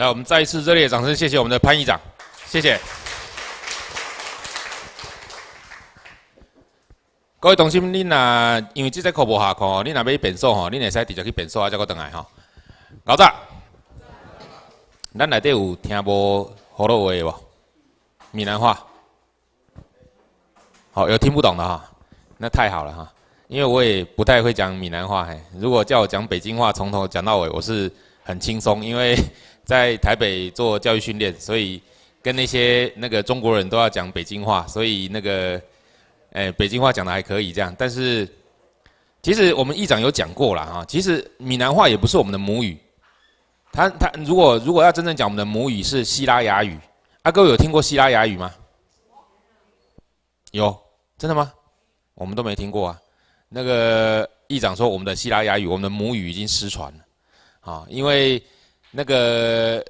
来，我们再一次热烈的掌声，谢谢我们的潘议长，谢谢。各位同学，恁若因为这节课无下课，恁若要变数吼，恁会使直接去变数啊，再搁倒来吼。老早，咱内底有听无好多话无？闽南话，好，有听不懂的哈，那太好了哈，因为我也不太会讲闽南话嘿。如果叫我讲北京话，从头讲到尾，我是很轻松，因为在台北做教育训练，所以跟那些那个中国人都要讲北京话，所以那个。哎，北京话讲的还可以这样，但是其实我们议长有讲过了哈，其实闽南话也不是我们的母语，他他如果如果要真正讲我们的母语是希腊雅语，阿哥有听过希腊雅语吗？有，真的吗？我们都没听过啊。那个议长说我们的希腊雅语，我们的母语已经失传了，啊，因为那个。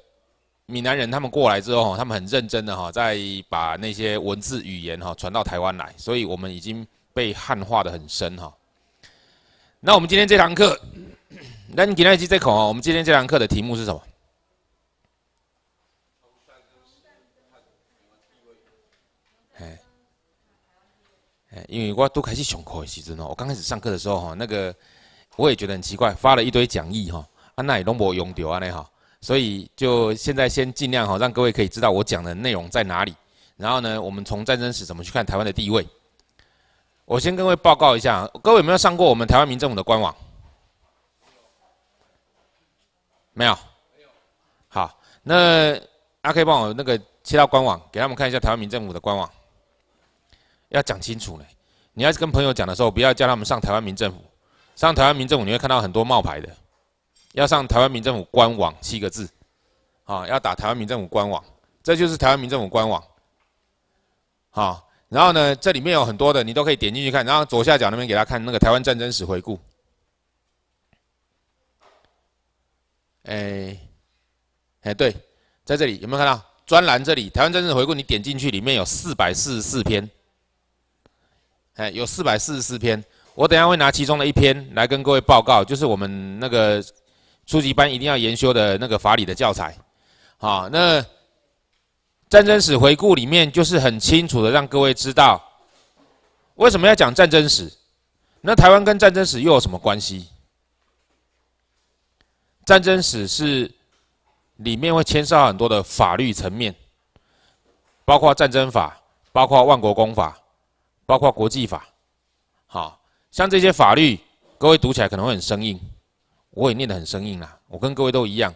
闽南人他们过来之后，他们很认真的哈，在把那些文字语言哈传到台湾来，所以我们已经被汉化的很深哈。那我们今天这堂课，那你给他记这口啊？我们今天这堂课的题目是什么？哎，哎，因为我都开始上课的时阵哦，我刚开始上课的时候哈，那个我也觉得很奇怪，发了一堆讲义哈，啊那也拢无用掉安尼哈。所以就现在先尽量哈，让各位可以知道我讲的内容在哪里。然后呢，我们从战争史怎么去看台湾的地位。我先跟各位报告一下，各位有没有上过我们台湾民政府的官网？没有。好，那阿 K 帮我那个切到官网，给他们看一下台湾民政府的官网。要讲清楚呢，你要是跟朋友讲的时候，不要叫他们上台湾民政府。上台湾民政府你会看到很多冒牌的。要上台湾民政府官网七个字，啊，要打台湾民政府官网，这就是台湾民政府官网，好，然后呢，这里面有很多的，你都可以点进去看，然后左下角那边给他看那个台湾战争史回顾，哎，哎，对，在这里有没有看到专栏这里台湾战争史回顾？你点进去，里面有四百四十四篇，哎，有四百四十四篇，我等下会拿其中的一篇来跟各位报告，就是我们那个。初级班一定要研修的那个法理的教材，好，那战争史回顾里面就是很清楚的让各位知道，为什么要讲战争史？那台湾跟战争史又有什么关系？战争史是里面会牵涉很多的法律层面，包括战争法，包括万国公法，包括国际法，好像这些法律，各位读起来可能会很生硬。我也念得很生硬啦，我跟各位都一样，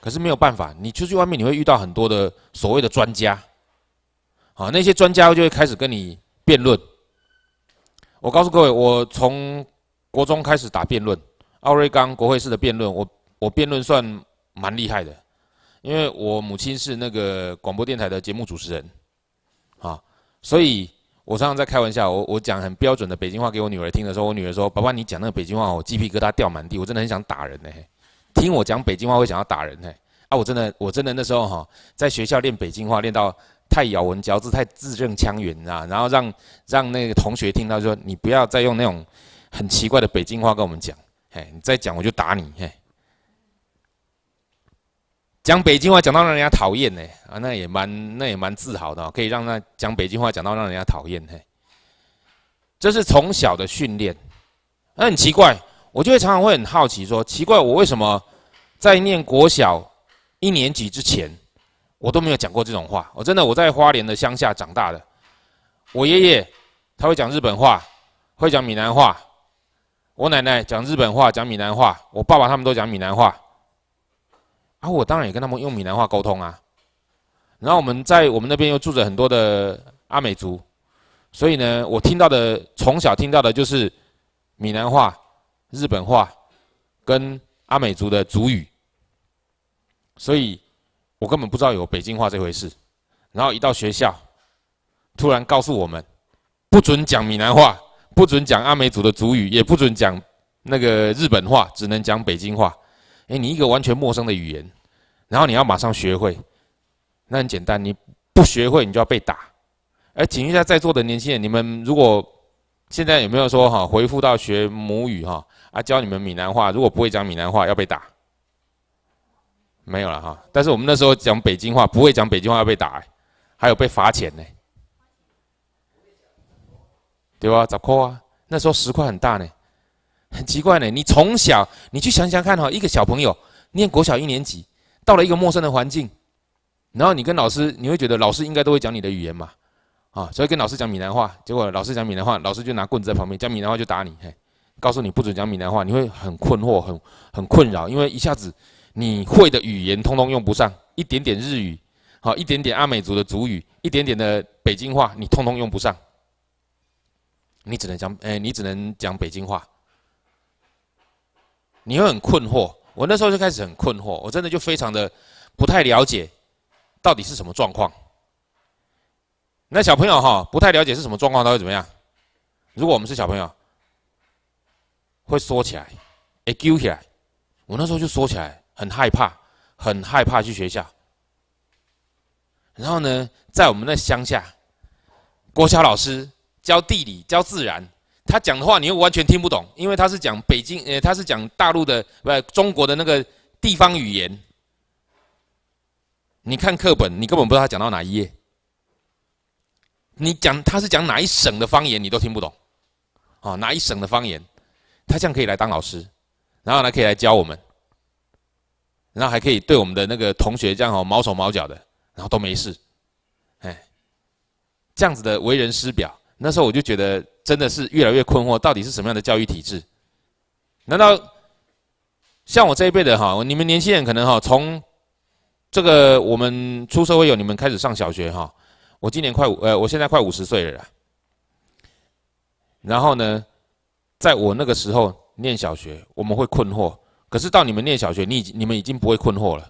可是没有办法，你出去外面你会遇到很多的所谓的专家，啊，那些专家就会开始跟你辩论。我告诉各位，我从国中开始打辩论，奥瑞冈国会式的辩论，我我辩论算蛮厉害的，因为我母亲是那个广播电台的节目主持人，啊，所以。我常常在开玩笑，我我讲很标准的北京话给我女儿听的时候，我女儿说：“爸爸，你讲那个北京话，我鸡皮疙瘩掉满地，我真的很想打人呢。”听我讲北京话会想要打人呢？啊，我真的我真的那时候哈，在学校练北京话练到太咬文嚼字、太字正腔圆啊，然后让让那个同学听到说：“你不要再用那种很奇怪的北京话跟我们讲，嘿，你再讲我就打你。”嘿。讲北京话讲到让人家讨厌呢啊，那也蛮那也蛮自豪的，可以让他讲北京话讲到让人家讨厌嘿。这是从小的训练，那很奇怪，我就会常常会很好奇说，奇怪我为什么在念国小一年级之前，我都没有讲过这种话。我真的我在花莲的乡下长大的，我爷爷他会讲日本话，会讲闽南话，我奶奶讲日本话讲闽南话，我爸爸他们都讲闽南话。啊，我当然也跟他们用闽南话沟通啊。然后我们在我们那边又住着很多的阿美族，所以呢，我听到的从小听到的就是闽南话、日本话跟阿美族的族语，所以我根本不知道有北京话这回事。然后一到学校，突然告诉我们，不准讲闽南话，不准讲阿美族的族语，也不准讲那个日本话，只能讲北京话。哎，你一个完全陌生的语言，然后你要马上学会，那很简单，你不学会你就要被打。哎，请问一下在座的年轻人，你们如果现在有没有说哈回复到学母语哈啊教你们闽南话？如果不会讲闽南话要被打，没有了哈。但是我们那时候讲北京话，不会讲北京话要被打，还有被罚钱呢，对吧？咋扣啊？那时候十块很大呢，很奇怪呢。你从小你去想想看哈，一个小朋友念国小一年级，到了一个陌生的环境，然后你跟老师，你会觉得老师应该都会讲你的语言嘛？啊，所以跟老师讲闽南话，结果老师讲闽南话，老师就拿棍子在旁边讲闽南话就打你，嘿，告诉你不准讲闽南话，你会很困惑，很很困扰，因为一下子你会的语言通通用不上，一点点日语，好，一点点阿美族的族语，一点点的北京话，你通通用不上，你只能讲，哎，你只能讲北京话，你会很困惑。我那时候就开始很困惑，我真的就非常的不太了解到底是什么状况。那小朋友哈不太了解是什么状况，他会怎么样？如果我们是小朋友，会缩起来，哎，揪起来。我那时候就缩起来，很害怕，很害怕去学校。然后呢，在我们那乡下，国小老师教地理、教自然，他讲的话你又完全听不懂，因为他是讲北京，呃，他是讲大陆的，不，中国的那个地方语言。你看课本，你根本不知道他讲到哪一页。你讲他是讲哪一省的方言，你都听不懂，啊，哪一省的方言，他这样可以来当老师，然后呢可以来教我们，然后还可以对我们的那个同学这样哦毛手毛脚的，然后都没事，哎，这样子的为人师表，那时候我就觉得真的是越来越困惑，到底是什么样的教育体制？难道像我这一辈的哈，你们年轻人可能哈从这个我们出社会有你们开始上小学哈。我今年快五，呃，我现在快五十岁了。然后呢，在我那个时候念小学，我们会困惑。可是到你们念小学，你已你们已经不会困惑了，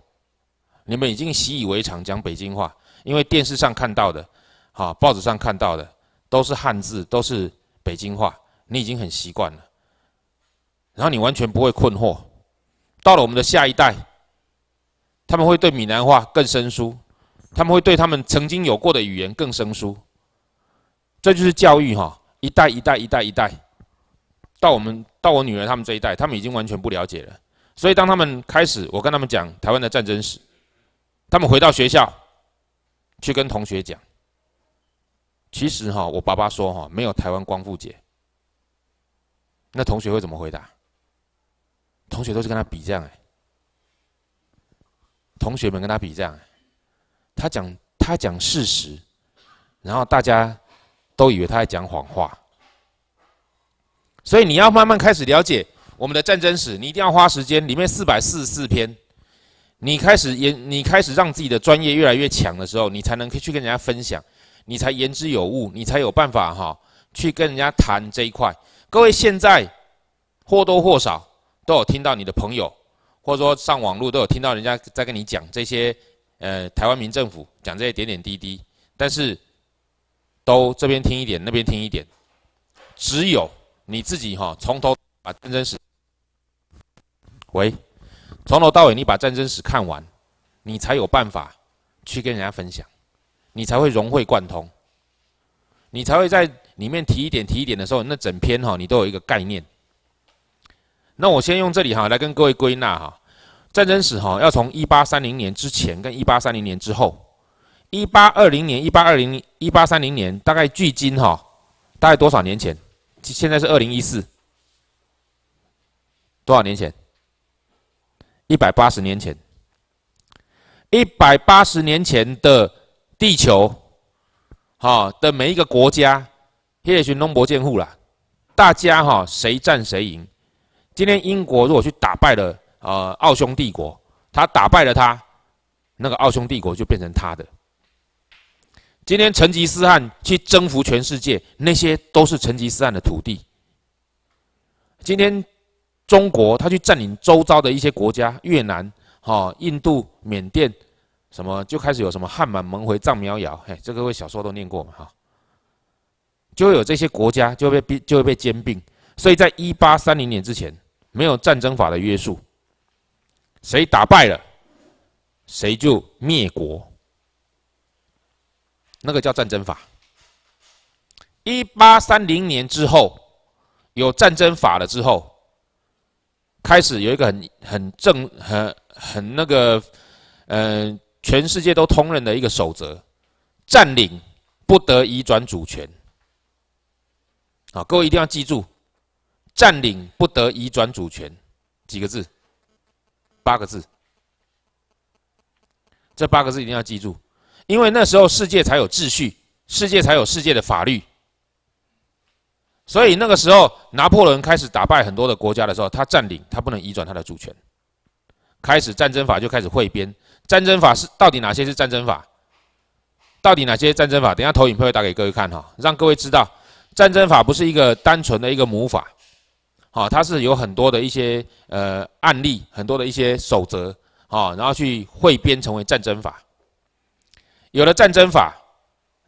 你们已经习以为常讲北京话，因为电视上看到的，哈，报纸上看到的都是汉字，都是北京话，你已经很习惯了。然后你完全不会困惑。到了我们的下一代，他们会对闽南话更生疏。他们会对他们曾经有过的语言更生疏，这就是教育哈，一代一代一代一代，到我们到我女儿他们这一代，他们已经完全不了解了。所以当他们开始，我跟他们讲台湾的战争史，他们回到学校去跟同学讲，其实哈，我爸爸说哈，没有台湾光复节，那同学会怎么回答？同学都是跟他比这样哎，同学们跟他比这样。他讲他讲事实，然后大家都以为他在讲谎话，所以你要慢慢开始了解我们的战争史，你一定要花时间。里面四百四十四篇，你开始也，你开始让自己的专业越来越强的时候，你才能去跟人家分享，你才言之有物，你才有办法哈去跟人家谈这一块。各位现在或多或少都有听到你的朋友，或者说上网络都有听到人家在跟你讲这些。呃，台湾民政府讲这些点点滴滴，但是都这边听一点，那边听一点，只有你自己哈，从头把战争史，喂，从头到尾你把战争史看完，你才有办法去跟人家分享，你才会融会贯通，你才会在里面提一点提一点的时候，那整篇哈你都有一个概念。那我先用这里哈来跟各位归纳哈。战争史哈，要从一八三零年之前跟一八三零年之后，一八二零年、一八二零、一八三零年，大概距今哈，大概多少年前？现在是二零一四，多少年前？一百八十年前，一百八十年前的地球，哈的每一个国家，叶群龙博建户啦，大家哈谁战谁赢？今天英国如果去打败了。呃，奥匈帝国，他打败了他，那个奥匈帝国就变成他的。今天成吉思汗去征服全世界，那些都是成吉思汗的土地。今天中国他去占领周遭的一些国家，越南、哈、印度、缅甸，什么就开始有什么汉满蒙回藏苗瑶，嘿，这个位小时候都念过嘛，哈，就会有这些国家就会被就会被兼并。所以在一八三零年之前，没有战争法的约束。谁打败了，谁就灭国。那个叫战争法。一八三零年之后，有战争法了之后，开始有一个很很正、很很那个呃，全世界都通认的一个守则：占领不得移转主权。好，各位一定要记住，占领不得移转主权，几个字？八个字。这八个字一定要记住，因为那时候世界才有秩序，世界才有世界的法律。所以那个时候，拿破仑开始打败很多的国家的时候，他占领，他不能移转他的主权，开始战争法就开始汇编。战争法是到底哪些是战争法？到底哪些战争法？等下投影片会打给各位看哈，让各位知道。战争法不是一个单纯的一个母法，好，它是有很多的一些呃案例，很多的一些守则，好，然后去汇编成为战争法。有了战争法，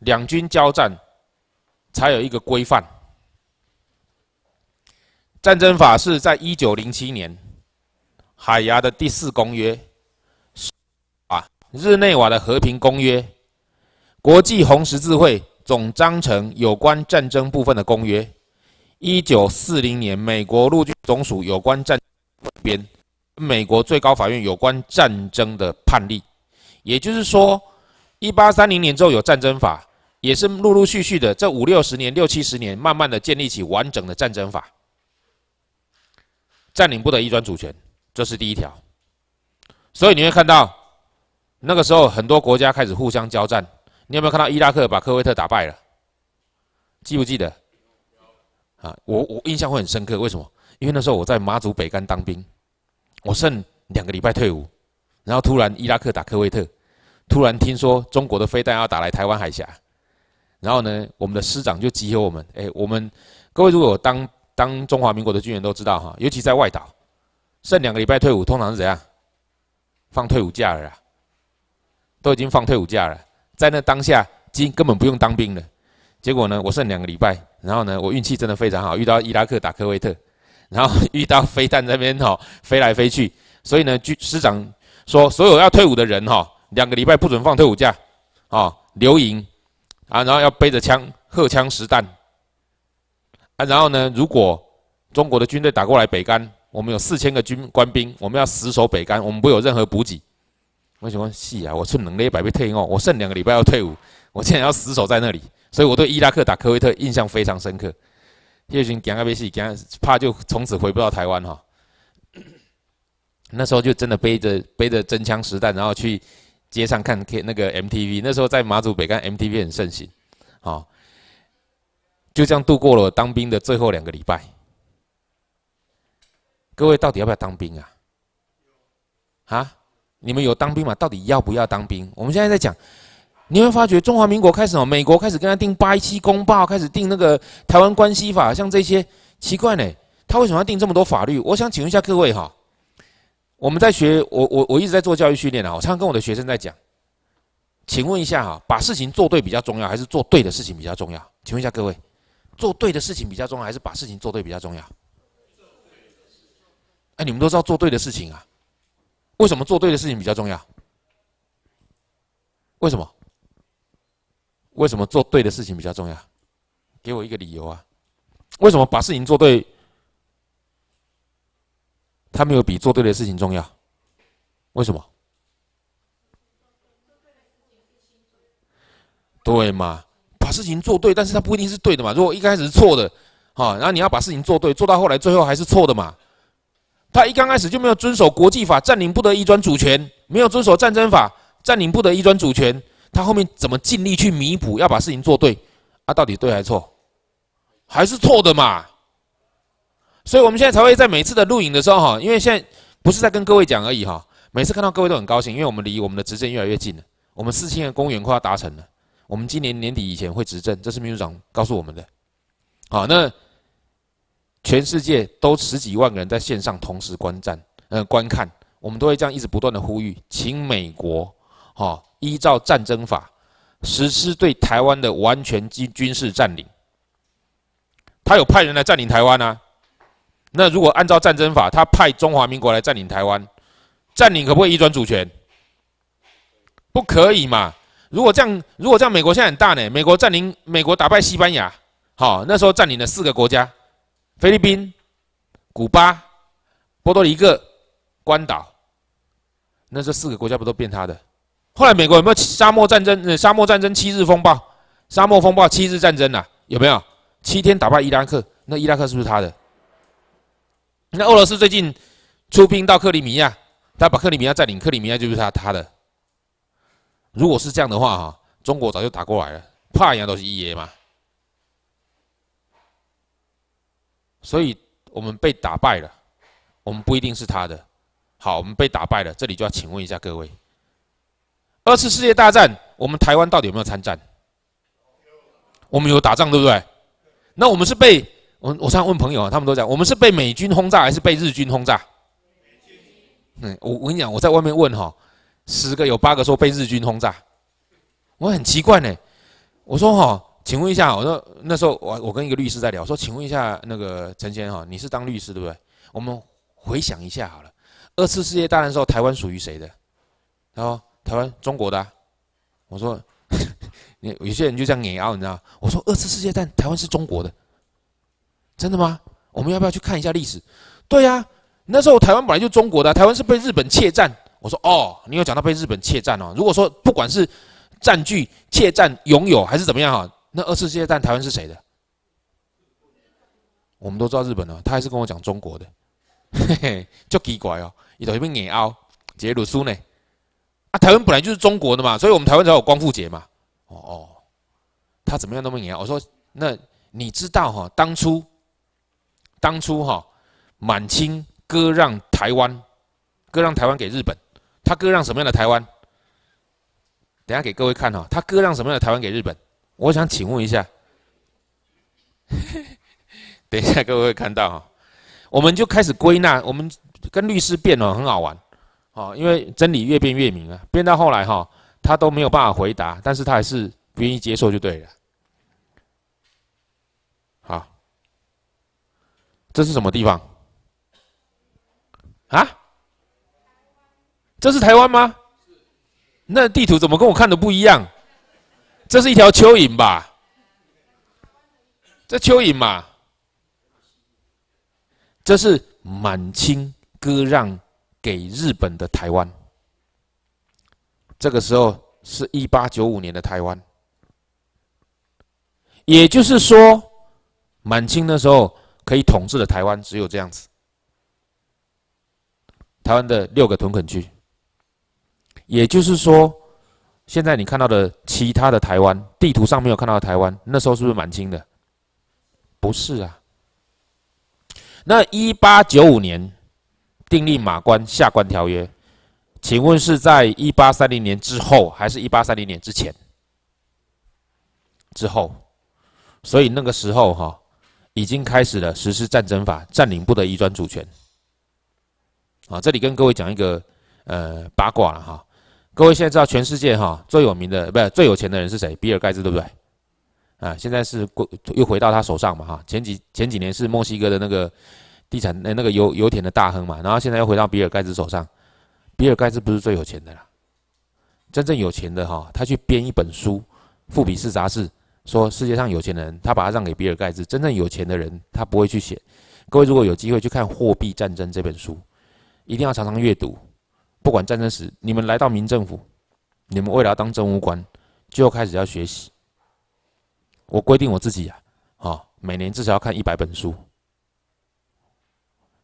两军交战才有一个规范。战争法是在一九零七年海牙的第四公约，日内瓦的和平公约，国际红十字会。总章程有关战争部分的公约，一九四零年美国陆军总署有关战编，美国最高法院有关战争的判例，也就是说，一八三零年之后有战争法，也是陆陆续续的这五六十年、六七十年，慢慢的建立起完整的战争法。占领不得移转主权，这是第一条。所以你会看到，那个时候很多国家开始互相交战。你有没有看到伊拉克把科威特打败了？记不记得？啊，我我印象会很深刻。为什么？因为那时候我在马祖北干当兵，我剩两个礼拜退伍，然后突然伊拉克打科威特，突然听说中国的飞弹要打来台湾海峡，然后呢，我们的师长就集合我们，哎，我们各位如果当当中华民国的军人都知道哈，尤其在外岛，剩两个礼拜退伍，通常是怎样？放退伍假了，都已经放退伍假了。在那当下，今根本不用当兵了。结果呢，我剩两个礼拜，然后呢，我运气真的非常好，遇到伊拉克打科威特，然后 遇到飞弹那边哈飞来飞去。所以呢，军师长说，所有要退伍的人哈，两个礼拜不准放退伍假，啊，留营啊，然后要背着枪，荷枪实弹啊。然后呢，如果中国的军队打过来北干，我们有四千个军官兵，我们要死守北干，我们不有任何补给。我想讲是啊，我剩两礼拜被退役哦，我剩两个礼拜要退伍，我现在要死守在那里，所以我对伊拉克打科威特印象非常深刻。叶军讲啊，别戏，讲怕就从此回不到台湾哈。那时候就真的背着背着真枪实弹，然后去街上看 K 那个 MTV。那时候在马祖北干 MTV 很盛行，好，就这样度过了当兵的最后两个礼拜。各位到底要不要当兵啊？啊？你们有当兵吗？到底要不要当兵？我们现在在讲，你会发觉中华民国开始哦，美国开始跟他定八一七公报，开始定那个台湾关系法，像这些奇怪呢，他为什么要定这么多法律？我想请问一下各位哈，我们在学，我我我一直在做教育训练啊，我常常跟我的学生在讲，请问一下哈，把事情做对比较重要，还是做对的事情比较重要？请问一下各位，做对的事情比较重要，还是把事情做对比较重要？哎，你们都知道做对的事情啊。为什么做对的事情比较重要？为什么？为什么做对的事情比较重要？给我一个理由啊！为什么把事情做对，他没有比做对的事情重要？为什么？对嘛？把事情做对，但是它不一定是对的嘛。如果一开始是错的，好，然后你要把事情做对，做到后来最后还是错的嘛？他一刚开始就没有遵守国际法，占领不得移转主权；没有遵守战争法，占领不得移转主权。他后面怎么尽力去弥补，要把事情做对？啊，到底对还是错？还是错的嘛？所以我们现在才会在每次的录影的时候，哈，因为现在不是在跟各位讲而已，哈。每次看到各位都很高兴，因为我们离我们的执政越来越近了。我们四千个公园快要达成了，我们今年年底以前会执政，这是秘书长告诉我们的。好，那。全世界都十几万个人在线上同时观战，呃，观看，我们都会这样一直不断的呼吁，请美国，哈，依照战争法实施对台湾的完全军军事占领。他有派人来占领台湾啊？那如果按照战争法，他派中华民国来占领台湾，占领可不可以移转主权？不可以嘛？如果这样，如果这样，美国现在很大呢？美国占领，美国打败西班牙，好，那时候占领了四个国家。菲律宾、古巴、波多黎各、关岛，那这四个国家不都变他的？后来美国有没有沙漠战争？呃，沙漠战争、七日风暴、沙漠风暴、七日战争啊？有没有？七天打败伊拉克，那伊拉克是不是他的？那俄罗斯最近出兵到克里米亚，他把克里米亚占领，克里米亚就是他他的。如果是这样的话，哈，中国早就打过来了，怕人家都是一爷嘛。所以我们被打败了，我们不一定是他的。好，我们被打败了，这里就要请问一下各位：二次世界大战，我们台湾到底有没有参战？我们有打仗，对不对？那我们是被我我常问朋友啊，他们都讲，我们是被美军轰炸还是被日军轰炸？嗯，我我跟你讲，我在外面问哈，十个有八个说被日军轰炸，我很奇怪呢。我说哈，请问一下，我说那时候我我跟一个律师在聊，说请问一下那个陈先生哈，你是当律师对不对？我们回想一下好了。二次世界大战的时候，台湾属于谁的？他说：“台湾中国的。”我说：“你有些人就这样硬拗，你知道？”我说：“二次世界战台湾是中国的，真的吗？我们要不要去看一下历史？”对呀，那时候台湾本来就中国的，台湾是被日本窃占。我说：“哦，你有讲到被日本窃占哦。如果说不管是占据、窃占、拥有还是怎么样哈，那二次世界战台湾是谁的？我们都知道日本的，他还是跟我讲中国的，嘿嘿，就奇怪哦。”你头一边硬凹，杰鲁苏呢？啊，台湾本来就是中国的嘛，所以我们台湾才有光复节嘛。哦哦，他怎么样那么硬凹？我说，那你知道哈，当初，当初哈，满清割让台湾，割让台湾给日本，他割让什么样的台湾？等下给各位看哈，他割让什么样的台湾给日本？我想请问一下，等一下各位会看到哈，我们就开始归纳我们。跟律师辩论很好玩，哦，因为真理越辩越明啊。辩到后来哈，他都没有办法回答，但是他还是不愿意接受就对了。好，这是什么地方？啊？这是台湾吗？那地图怎么跟我看的不一样？这是一条蚯蚓吧？这蚯蚓嘛？这是满清。割让给日本的台湾，这个时候是一八九五年的台湾，也就是说，满清那时候可以统治的台湾只有这样子。台湾的六个屯垦区，也就是说，现在你看到的其他的台湾地图上没有看到的台湾，那时候是不是满清的？不是啊。那一八九五年。订立马关下关条约，请问是在一八三零年之后，还是一八三零年之前？之后，所以那个时候哈，已经开始了实施战争法，占领不得移转主权。啊，这里跟各位讲一个呃八卦了哈，各位现在知道全世界哈最有名的不是最有钱的人是谁？比尔盖茨对不对？啊，现在是过又回到他手上嘛哈，前几前几年是墨西哥的那个。地产那那个油油田的大亨嘛，然后现在又回到比尔盖茨手上。比尔盖茨不是最有钱的啦，真正有钱的哈，他去编一本书，《富比士杂志》说世界上有钱的人，他把它让给比尔盖茨。真正有钱的人，他不会去写。各位如果有机会去看《货币战争》这本书，一定要常常阅读。不管战争史，你们来到民政府，你们为了要当政务官，就要开始要学习。我规定我自己啊，啊，每年至少要看一百本书。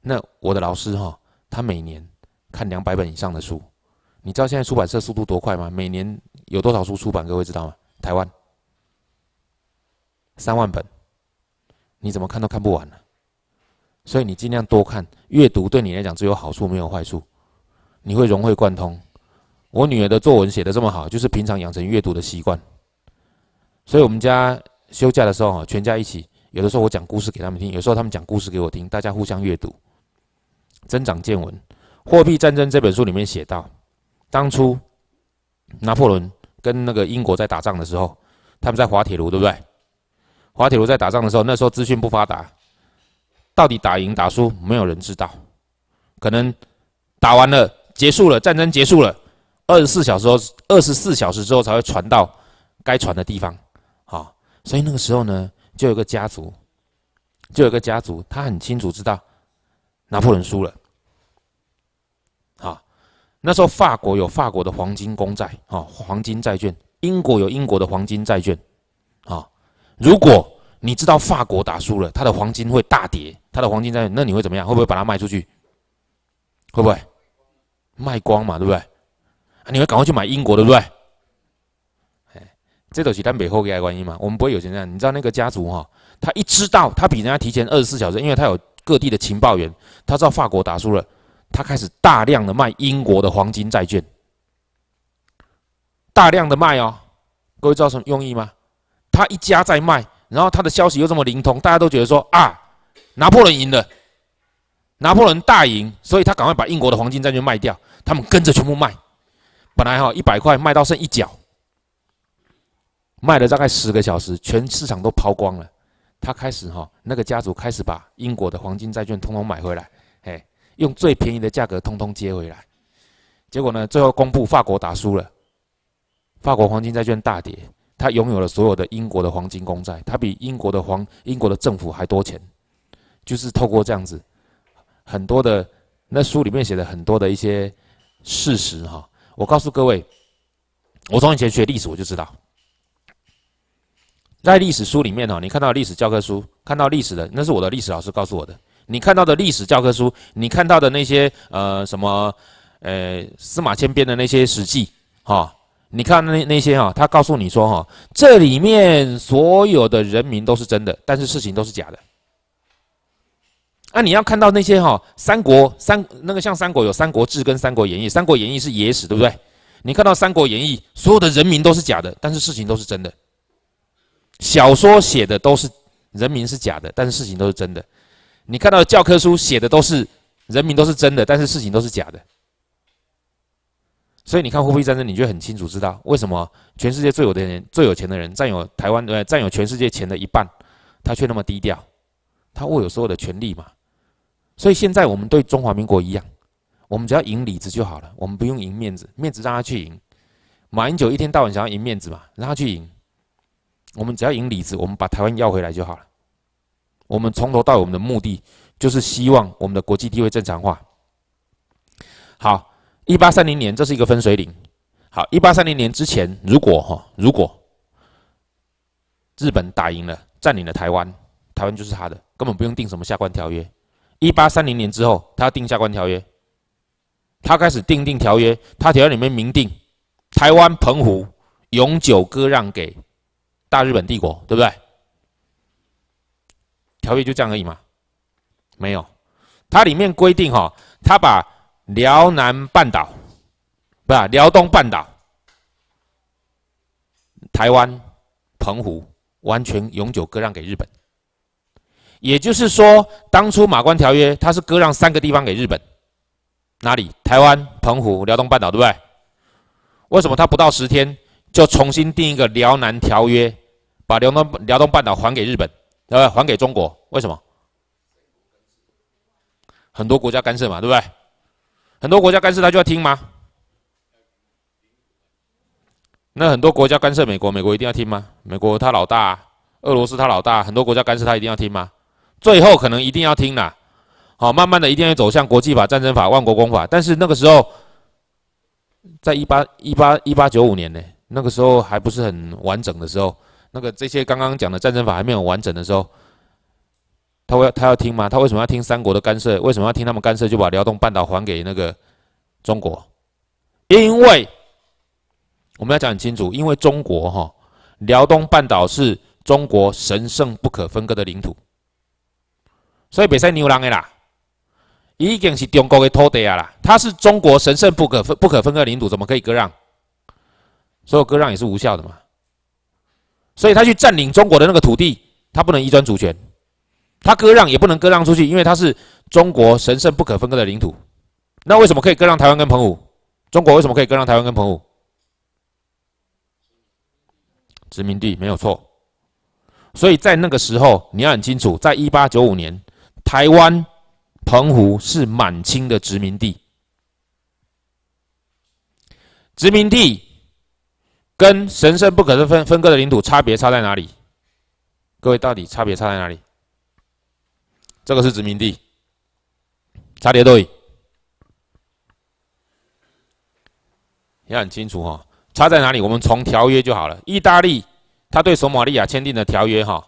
那我的老师哈，他每年看两百本以上的书，你知道现在出版社速度多快吗？每年有多少书出版？各位知道吗？台湾三万本，你怎么看都看不完呢？所以你尽量多看，阅读对你来讲只有好处没有坏处，你会融会贯通。我女儿的作文写的这么好，就是平常养成阅读的习惯。所以我们家休假的时候，全家一起，有的时候我讲故事给他们听，有时候他们讲故事给我听，大家互相阅读。增长见闻，《货币战争》这本书里面写到，当初拿破仑跟那个英国在打仗的时候，他们在滑铁卢，对不对？滑铁卢在打仗的时候，那时候资讯不发达，到底打赢打输，没有人知道。可能打完了，结束了，战争结束了，二十四小时后，二十四小时之后才会传到该传的地方。好，所以那个时候呢，就有个家族，就有个家族，他很清楚知道。拿破仑输了，好，那时候法国有法国的黄金公债啊，黄金债券；英国有英国的黄金债券啊。如果你知道法国打输了，它的黄金会大跌，它的黄金债券，那你会怎么样？会不会把它卖出去？会不会卖光嘛？对不对？啊你会赶快去买英国，对不对？哎，这都是咱背后的原因嘛。我们不会有钱人，你知道那个家族哈，他一知道他比人家提前二十四小时，因为他有各地的情报员，他知道法国打输了，他开始大量的卖英国的黄金债券，大量的卖哦。各位知道什么用意吗？他一家在卖，然后他的消息又这么灵通，大家都觉得说啊，拿破仑赢了。拿破仑大赢，所以他赶快把英国的黄金债券卖掉，他们跟着全部卖。本来哈一百块卖到剩一角，卖了大概十个小时，全市场都抛光了。他开始哈那个家族开始把英国的黄金债券通通买回来，哎，用最便宜的价格通通接回来。结果呢，最后公布法国打输了，法国黄金债券大跌，他拥有了所有的英国的黄金公债，他比英国的黄英国的政府还多钱，就是透过这样子。很多的那书里面写的很多的一些事实哈，我告诉各位，我从以前学历史我就知道，在历史书里面哈，你看到历史教科书，看到历史的那是我的历史老师告诉我的，你看到的历史教科书，你看到的那些呃什么呃司马迁编的那些史记哈，你看那那些哈，他告诉你说哈，这里面所有的人民都是真的，但是事情都是假的。那你要看到那些哈，三国三那个像三国有《三国志》跟《三国演义》，《三国演义》是野史，对不对？你看到《三国演义》，所有的人民都是假的，但是事情都是真的。小说写的都是人民是假的，但是事情都是真的。你看到教科书写的都是人民都是真的，但是事情都是假的。所以你看货币战争，你就很清楚知道为什么全世界最有的人、最有钱的人占有台湾呃占有全世界钱的一半，他却那么低调，他握有所有的权利嘛？所以现在我们对中华民国一样，我们只要赢里子就好了，我们不用赢面子，面子让他去赢。马英九一天到晚想要赢面子嘛，让他去赢。我们只要赢里子，我们把台湾要回来就好了。我们从头到尾，我们的目的就是希望我们的国际地位正常化。好，一八三零年这是一个分水岭。好，一八三零年之前，如果哈，如果日本打赢了，占领了台湾，台湾就是他的，根本不用定什么下关条约。一八三零年之后，他要定下关条约，他开始订定条约，他条约里面明定，台湾澎湖永久割让给大日本帝国，对不对？条约就这样而已嘛？没有，它里面规定哈，他把辽南半岛，不是辽东半岛、台湾、澎湖完全永久割让给日本。也就是说，当初马关条约，它是割让三个地方给日本，哪里？台湾、澎湖、辽东半岛，对不对？为什么他不到十天就重新订一个辽南条约，把辽东辽东半岛还给日本，对不对？还给中国？为什么？很多国家干涉嘛，对不对？很多国家干涉，他就要听吗？那很多国家干涉美国，美国一定要听吗？美国他老大，俄罗斯他老大，很多国家干涉他一定要听吗？最后可能一定要听啦，好，慢慢的一定要走向国际法、战争法、万国公法。但是那个时候，在一八一八一八九五年呢，那个时候还不是很完整的时候，那个这些刚刚讲的战争法还没有完整的时候，他会他要听吗？他为什么要听三国的干涉？为什么要听他们干涉就把辽东半岛还给那个中国？因为我们要讲很清楚，因为中国哈，辽东半岛是中国神圣不可分割的领土。所以，北塞牛郎的啦，已经是中国的土地啊啦。它是中国神圣不可分、不可分割领土，怎么可以割让？所有割让也是无效的嘛。所以他去占领中国的那个土地，他不能移转主权，他割让也不能割让出去，因为他是中国神圣不可分割的领土。那为什么可以割让台湾跟澎湖？中国为什么可以割让台湾跟澎湖？殖民地没有错。所以在那个时候，你要很清楚，在一八九五年。台湾、澎湖是满清的殖民地，殖民地跟神圣不可分分割的领土差别差在哪里？各位到底差别差在哪里？这个是殖民地，差别对。要很清楚哈，差在哪里？我们从条约就好了。意大利他对索马利亚签订的条约哈，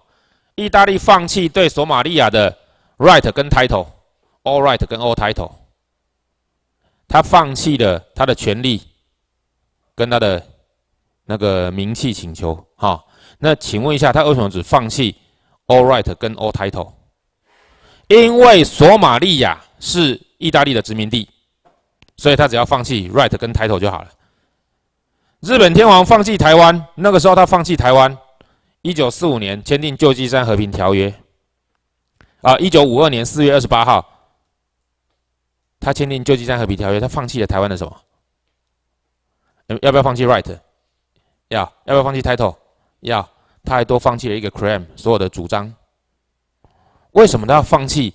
意大利放弃对索马利亚的 right 跟 title，all right 跟 all title，他放弃了他的权利跟他的那个名气请求哈。那请问一下，他为什么只放弃 all right 跟 all title？因为索马利亚是意大利的殖民地，所以他只要放弃 right 跟 title 就好了。日本天皇放弃台湾，那个时候他放弃台湾。一九四五年签订旧金山和平条约，啊，一九五二年四月二十八号，他签订旧金山和平条约，他放弃了台湾的什么？要不要放弃 right？要，要不要放弃 title？要，他还多放弃了一个 claim 所有的主张。为什么他要放弃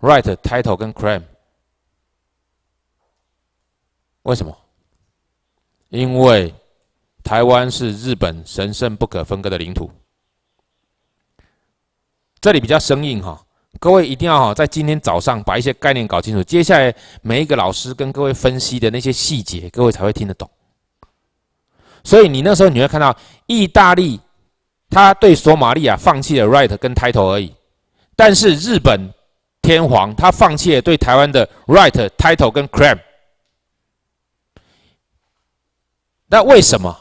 right、title 跟 claim？为什么？因为台湾是日本神圣不可分割的领土。这里比较生硬哈，各位一定要哈在今天早上把一些概念搞清楚，接下来每一个老师跟各位分析的那些细节，各位才会听得懂。所以你那时候你会看到，意大利他对索马利亚放弃了 right 跟 title 而已，但是日本天皇他放弃了对台湾的 right、title 跟 claim。那为什么？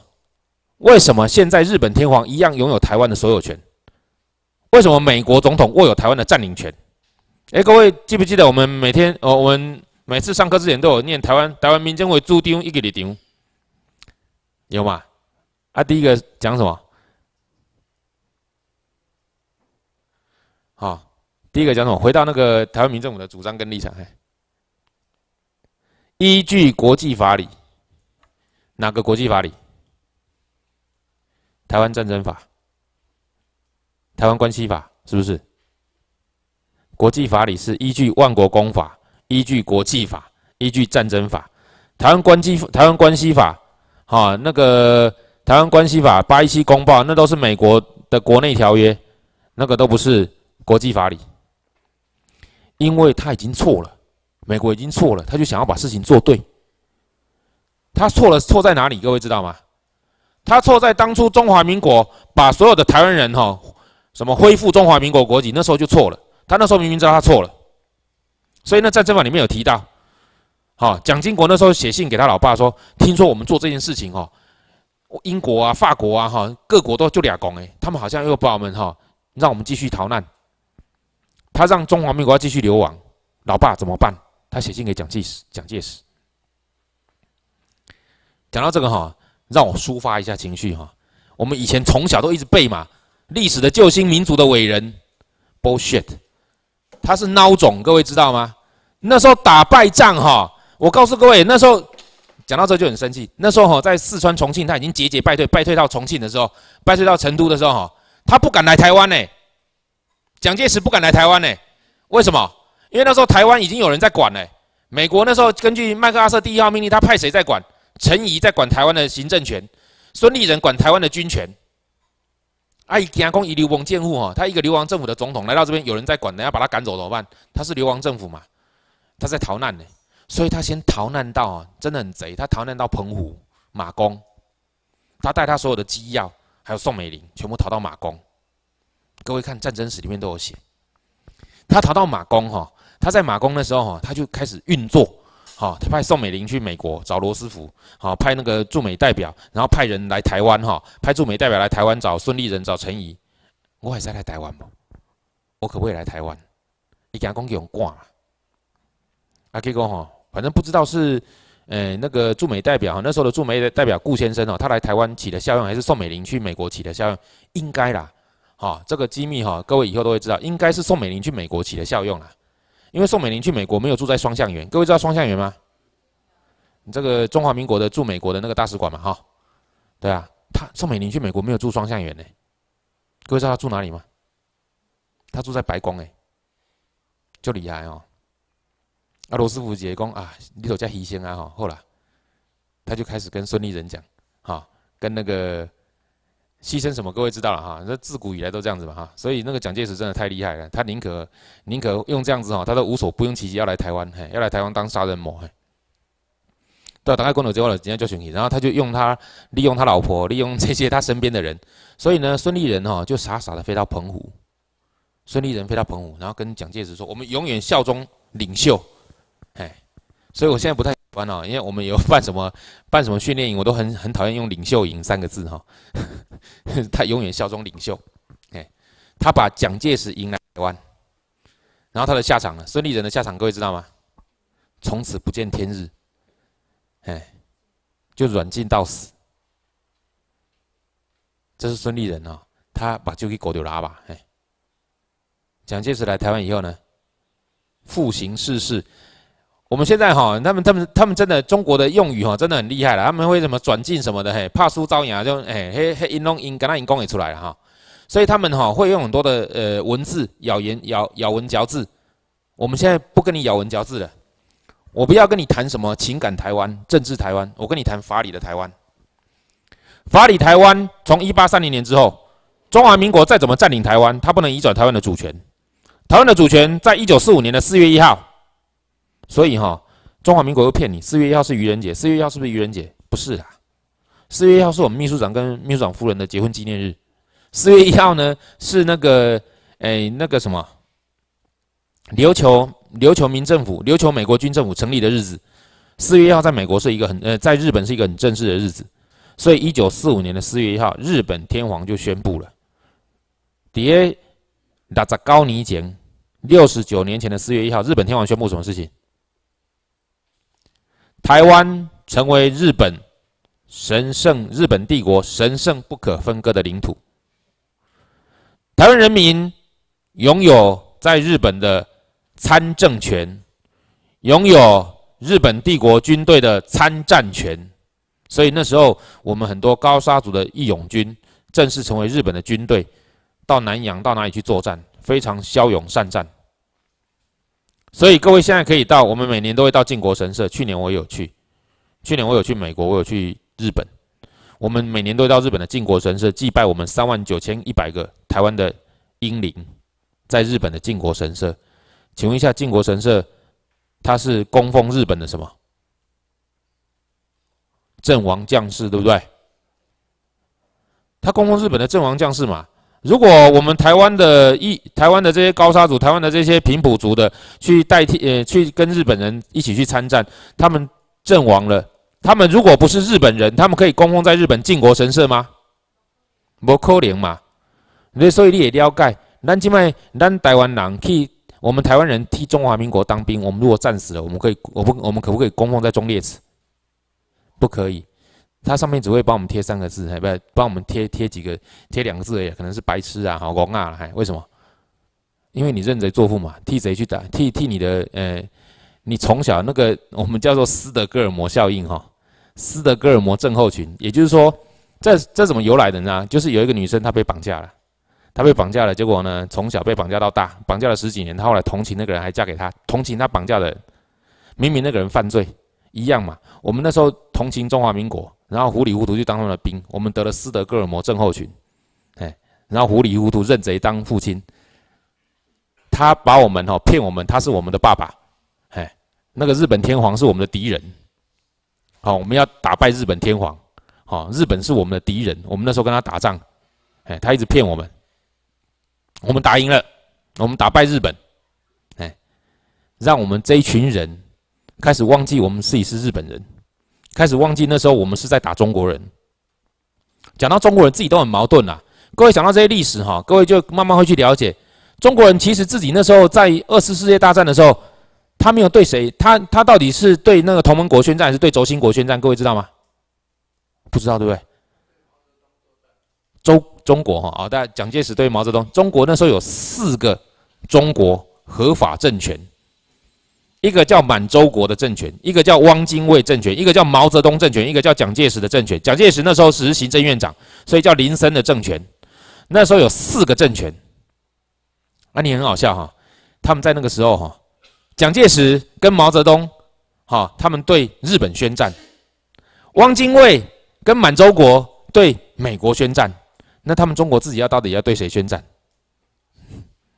为什么现在日本天皇一样拥有台湾的所有权？为什么美国总统握有台湾的占领权？哎，各位记不记得我们每天哦，我们每次上课之前都有念台湾台湾民政委驻丁一个里丁，有吗？啊，第一个讲什么？好，第一个讲什么？回到那个台湾民政府的主张跟立场，依据国际法理。哪个国际法理？台湾战争法、台湾关系法是不是？国际法理是依据万国公法、依据国际法、依据战争法。台湾关系台湾关系法，哈，那个台湾关系法八一七公报，那都是美国的国内条约，那个都不是国际法理。因为他已经错了，美国已经错了，他就想要把事情做对。他错了，错在哪里？各位知道吗？他错在当初中华民国把所有的台湾人哈，什么恢复中华民国国籍，那时候就错了。他那时候明明知道他错了，所以呢，在这法里面有提到，好，蒋经国那时候写信给他老爸说，听说我们做这件事情哈，英国啊、法国啊哈，各国都就俩公哎，他们好像又把我们哈，让我们继续逃难，他让中华民国要继续流亡，老爸怎么办？他写信给蒋介石，蒋介石。讲到这个哈，让我抒发一下情绪哈。我们以前从小都一直背嘛，历史的救星、民族的伟人，bullshit，他是孬种，各位知道吗？那时候打败仗哈，我告诉各位，那时候讲到这就很生气。那时候哈，在四川重庆他已经节节败退，败退到重庆的时候，败退到成都的时候哈，他不敢来台湾呢。蒋介石不敢来台湾呢，为什么？因为那时候台湾已经有人在管呢。美国那时候根据麦克阿瑟第一号命令，他派谁在管？陈仪在管台湾的行政权，孙立人管台湾的军权。阿姨讲公以流亡监护哈，他一个流亡政府的总统来到这边，有人在管，等下把他赶走怎么办？他是流亡政府嘛，他在逃难呢，所以他先逃难到啊，真的很贼，他逃难到澎湖马公，他带他所有的机要，还有宋美龄，全部逃到马公。各位看战争史里面都有写，他逃到马公哈，他在马公的时候哈，他就开始运作。好，他派宋美龄去美国找罗斯福，好派那个驻美代表，然后派人来台湾，哈，派驻美代表来台湾找孙立人、找陈仪。我还在来台湾不？我可不可以来台湾？你给他公给我挂啊，结果哈，反正不知道是，呃，那个驻美代表，那时候的驻美代表顾先生哦，他来台湾起的效用，还是宋美龄去美国起的效用？应该啦，哈，这个机密哈，各位以后都会知道，应该是宋美龄去美国起的效用啦。因为宋美龄去美国没有住在双向园，各位知道双向园吗？你这个中华民国的驻美国的那个大使馆嘛，哈，对啊，他宋美龄去美国没有住双向园呢。各位知道他住哪里吗？他住在白宫哎，就厉害哦。啊，罗斯福杰公啊，你都叫牺牲啊哈，后来他就开始跟孙立人讲，哈，跟那个。牺牲什么？各位知道了哈，这自古以来都这样子嘛哈，所以那个蒋介石真的太厉害了，他宁可宁可用这样子哈，他都无所不用其极要来台湾，嘿，要来台湾当杀人魔，嘿。对，打开公牛之后呢，人家就选你，然后他就用他利用他老婆，利用这些他身边的人，所以呢，孙立人哈就傻傻的飞到澎湖，孙立人飞到澎湖，然后跟蒋介石说：“我们永远效忠领袖。”嘿，所以我现在不太喜欢哦，因为我们有 办什么办什么训练营，我都很很讨厌用领袖营三个字哈。他永远效忠领袖，哎，他把蒋介石迎来台湾，然后他的下场呢？孙立人的下场各位知道吗？从此不见天日。哎，就软禁到死，这是孙立人哦，他把就给狗丢拉吧。哎，蒋介石来台湾以后呢，复行世事。我们现在哈，他们他们他们真的中国的用语哈，真的很厉害了。他们会什么转进什么的，嘿，怕输招摇，就哎嘿嘿，音弄音，跟他音功也出来了哈。所以他们哈会用很多的呃文字咬言咬咬文嚼字。我们现在不跟你咬文嚼字了。我不要跟你谈什么情感台湾、政治台湾，我跟你谈法理的台湾。法理台湾从一八三零年之后，中华民国再怎么占领台湾，它不能移转台湾的主权。台湾的主权在一九四五年的四月一号，所以哈，中华民国又骗你，四月一号是愚人节。四月一号是不是愚人节？不是啊，四月一号是我们秘书长跟秘书长夫人的结婚纪念日。四月一号呢是那个诶那个什么琉球。琉球民政府、琉球美国军政府成立的日子，四月一号，在美国是一个很呃，在日本是一个很正式的日子，所以一九四五年的四月一号，日本天皇就宣布了，迭打在高尼前六十九年前的四月一号，日本天皇宣布什么事情？台湾成为日本神圣日本帝国神圣不可分割的领土，台湾人民拥有在日本的。参政权，拥有日本帝国军队的参战权，所以那时候我们很多高沙族的义勇军正式成为日本的军队，到南洋到哪里去作战，非常骁勇善战。所以各位现在可以到，我们每年都会到靖国神社。去年我有去，去年我有去美国，我有去日本。我们每年都会到日本的靖国神社祭拜我们三万九千一百个台湾的英灵，在日本的靖国神社。请问一下，靖国神社，它是供奉日本的什么阵亡将士，对不对？他供奉日本的阵亡将士嘛？如果我们台湾的一台湾的这些高沙族、台湾的这些平埔族的去代替呃去跟日本人一起去参战，他们阵亡了，他们如果不是日本人，他们可以供奉在日本靖国神社吗？不可能嘛？所以你也了解，咱今麦咱台湾人去。我们台湾人替中华民国当兵，我们如果战死了，我们可以，我不，我们可不可以供奉在忠烈祠？不可以，它上面只会帮我们贴三个字，还不帮我们贴贴几个，贴两个字而已，可能是白痴啊，好公啊，还为什么？因为你认贼作父嘛，替谁去打？替替你的，呃，你从小那个我们叫做斯德哥尔摩效应哈，斯德哥尔摩症候群，也就是说，这这怎么由来的呢？就是有一个女生她被绑架了。她被绑架了，结果呢？从小被绑架到大，绑架了十几年。她后来同情那个人，还嫁给他。同情他绑架的人，明明那个人犯罪一样嘛。我们那时候同情中华民国，然后糊里糊涂就当他们的兵。我们得了斯德哥尔摩症候群，哎，然后糊里糊涂认贼当父亲。他把我们哈骗我们，他是我们的爸爸，哎，那个日本天皇是我们的敌人。好，我们要打败日本天皇。好，日本是我们的敌人。我们那时候跟他打仗，哎，他一直骗我们。我们打赢了，我们打败日本，哎，让我们这一群人开始忘记我们自己是日本人，开始忘记那时候我们是在打中国人。讲到中国人自己都很矛盾呐，各位想到这些历史哈，各位就慢慢会去了解，中国人其实自己那时候在二次世界大战的时候，他没有对谁，他他到底是对那个同盟国宣战，还是对轴心国宣战？各位知道吗？不知道对不对？周。中国哈啊，大家蒋介石对毛泽东，中国那时候有四个中国合法政权，一个叫满洲国的政权，一个叫汪精卫政权，一个叫毛泽东政权，一个叫蒋介石的政权。蒋介石那时候是行政院长，所以叫林森的政权。那时候有四个政权，啊，你很好笑哈，他们在那个时候哈，蒋介石跟毛泽东哈，他们对日本宣战，汪精卫跟满洲国对美国宣战。那他们中国自己要到底要对谁宣战？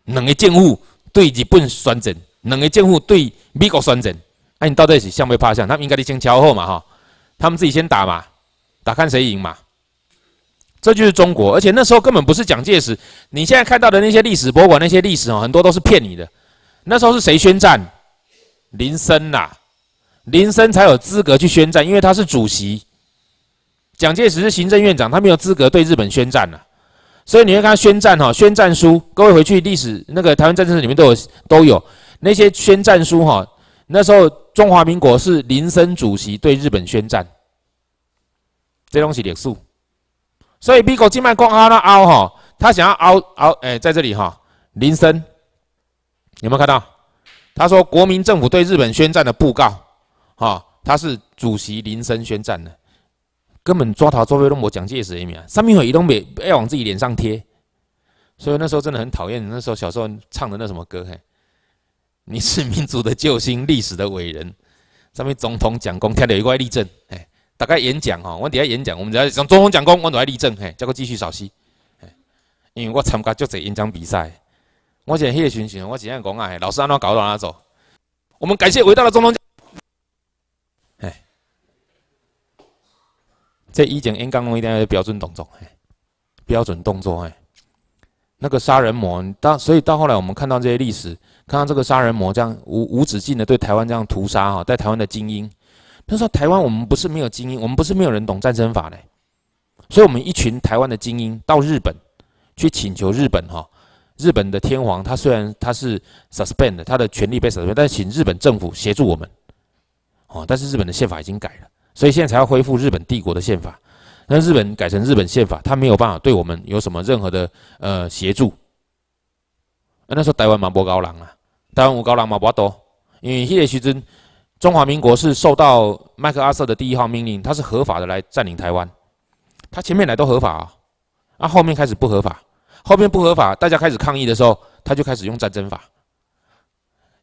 两个剑户对日本宣战，两个剑户对美国宣战。那你到底是向不怕向？他们应该得先敲后嘛哈。他们自己先打嘛，打看谁赢嘛。这就是中国，而且那时候根本不是蒋介石。你现在看到的那些历史博物馆那些历史哦，很多都是骗你的。那时候是谁宣战？林森呐，林森才有资格去宣战，因为他是主席。蒋介石是行政院长，他没有资格对日本宣战呐。所以你会看宣战哈，宣战书，各位回去历史那个台湾战争里面都有都有那些宣战书哈。那时候中华民国是林森主席对日本宣战，这东西列数。所以美国静脉光凹那凹哈，他想要凹凹哎，在这里哈，林森有没有看到？他说国民政府对日本宣战的布告，哈，他是主席林森宣战的，根本抓逃作废都没蒋介石一面，上面有移动没要往自己脸上贴，所以那时候真的很讨厌。那时候小时候唱的那什么歌，嘿，你是民族的救星，历史的伟人，上面总统讲功，听到一块立正，哎。大概演讲哈，我底下演讲，我们只要讲中锋讲功，我都来立正，嘿，叫个继续扫息，因为我参加就这演讲比赛，我现在迄个群群，我只样讲啊，老师安怎搞到哪走？我们感谢伟大的总统，哎，这一讲演讲我一定要标准动作，嘿，标准动作，哎，那个杀人魔，到所以到后来我们看到这些历史，看到这个杀人魔这样无无止境的对台湾这样屠杀哈，在台湾的精英。他说：“台湾，我们不是没有精英，我们不是没有人懂战争法嘞，所以，我们一群台湾的精英到日本去请求日本哈，日本的天皇，他虽然他是 suspend，他的权力被 suspend，但是请日本政府协助我们，哦，但是日本的宪法已经改了，所以现在才要恢复日本帝国的宪法。那日本改成日本宪法，他没有办法对我们有什么任何的呃协助。那时候台湾嘛无高人啊，台湾无高人嘛不多，因为迄个时阵。”中华民国是受到麦克阿瑟的第一号命令，他是合法的来占领台湾。他前面来都合法啊，啊后面开始不合法，后面不合法，大家开始抗议的时候，他就开始用战争法。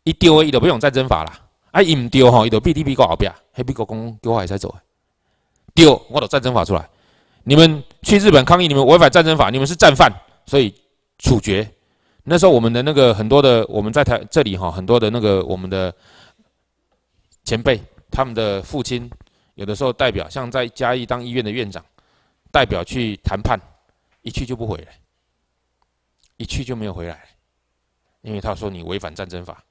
一丢一都不用战争法啦，啊一唔丢吼，一都 B D B 搞后边，黑 B 国公给我还在走，丢我的战争法出来，你们去日本抗议，你们违反战争法，你们是战犯，所以处决。那时候我们的那个很多的我们在台这里哈，很多的那个我们的。前辈，他们的父亲有的时候代表，像在嘉义当医院的院长，代表去谈判，一去就不回来，一去就没有回来，因为他说你违反战争法。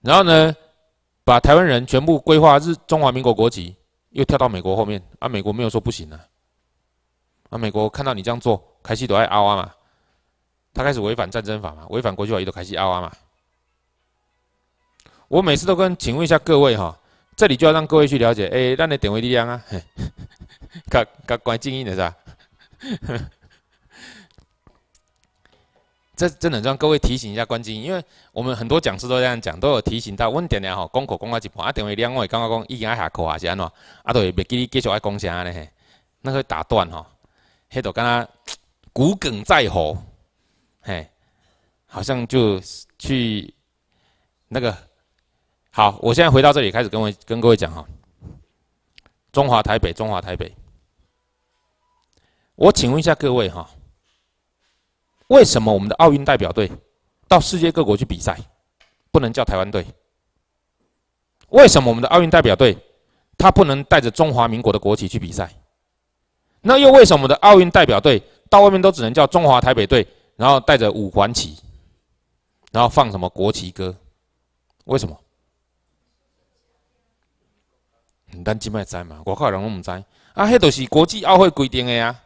然后呢，把台湾人全部规划日中华民国国籍，又跳到美国后面，啊，美国没有说不行啊，啊，美国看到你这样做，开始都爱凹啊嘛，他开始违反战争法嘛，违反国际法，伊都开始凹啊嘛。我每次都跟，请问一下各位哈，这里就要让各位去了解，哎，让你点位力量啊，搞搞关静音的是吧？这真的让各位提醒一下关静音，因为我们很多讲师都这样讲，都有提醒到，问点点哈，公口公到一半，啊，点位量我刚刚讲已经爱下课啊，是安怎？啊，都会别记你继续爱讲啥呢？那个打断哈，迄度跟他骨梗在喉，嘿，好像就去那个。好，我现在回到这里，开始跟我跟各位讲哈，中华台北，中华台北。我请问一下各位哈，为什么我们的奥运代表队到世界各国去比赛，不能叫台湾队？为什么我们的奥运代表队他不能带着中华民国的国旗去比赛？那又为什么我们的奥运代表队到外面都只能叫中华台北队，然后带着五环旗，然后放什么国旗歌？为什么？咱即摆知嘛？外口人拢毋知，啊，迄都是国际奥会规定的呀。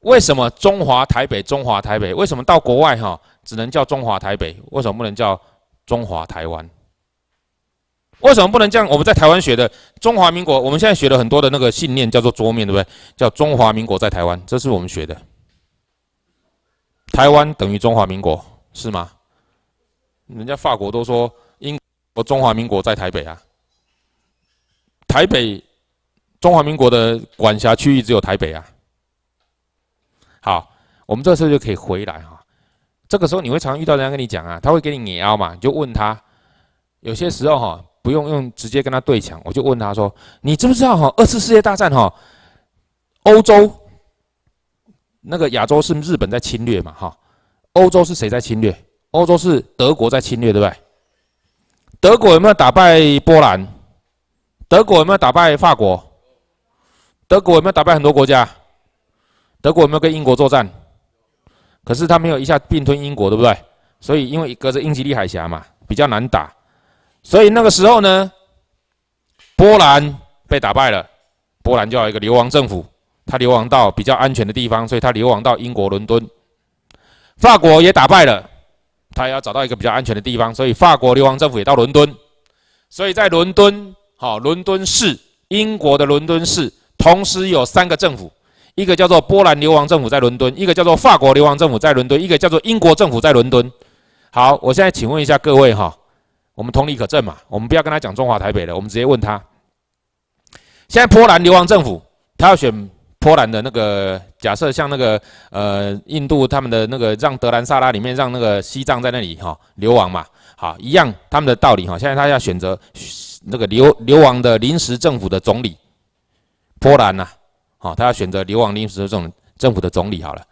为什么中华台北？中华台北？为什么到国外哈只能叫中华台北？为什么不能叫中华台湾？为什么不能这样？我们在台湾学的中华民国，我们现在学了很多的那个信念，叫做桌面，对不对？叫中华民国在台湾，这是我们学的。台湾等于中华民国，是吗？人家法国都说。我中华民国在台北啊，台北中华民国的管辖区域只有台北啊。好，我们这时候就可以回来哈。这个时候你会常遇到人家跟你讲啊，他会给你碾腰嘛，你就问他。有些时候哈，不用用直接跟他对抢，我就问他说：“你知不知道哈？二次世界大战哈，欧洲那个亚洲是日本在侵略嘛哈？欧洲是谁在侵略？欧洲是德国在侵略，对不对？”德国有没有打败波兰？德国有没有打败法国？德国有没有打败很多国家？德国有没有跟英国作战？可是他没有一下并吞英国，对不对？所以因为隔着英吉利海峡嘛，比较难打。所以那个时候呢，波兰被打败了，波兰就要一个流亡政府，他流亡到比较安全的地方，所以他流亡到英国伦敦。法国也打败了，他要找到一个比较安全的地方，所以法国流亡政府也到伦敦。所以在伦敦，好，伦敦市，英国的伦敦市，同时有三个政府，一个叫做波兰流亡政府在伦敦，一个叫做法国流亡政府在伦敦，一个叫做英国政府在伦敦。好，我现在请问一下各位哈，我们同理可证嘛，我们不要跟他讲中华台北了，我们直接问他。现在波兰流亡政府，他要选。波兰的那个假设，像那个呃，印度他们的那个让德兰萨拉里面让那个西藏在那里哈流亡嘛，好一样他们的道理哈。现在他要选择那个流流亡的临时政府的总理，波兰呐，好他要选择流亡临时这种政府的总理好了。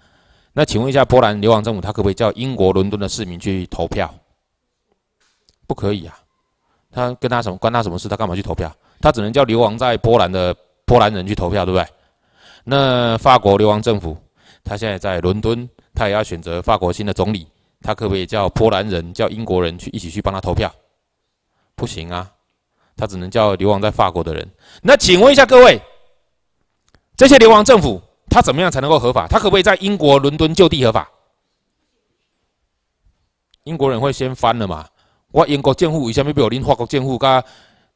那请问一下，波兰流亡政府他可不可以叫英国伦敦的市民去投票？不可以啊，他跟他什么关他什么事？他干嘛去投票？他只能叫流亡在波兰的波兰人去投票，对不对？那法国流亡政府，他现在在伦敦，他也要选择法国新的总理，他可不可以叫波兰人、叫英国人去一起去帮他投票？不行啊，他只能叫流亡在法国的人。那请问一下各位，这些流亡政府他怎么样才能够合法？他可不可以在英国伦敦就地合法？英国人会先翻了嘛？我英国建户以下没被我拎法国建户噶？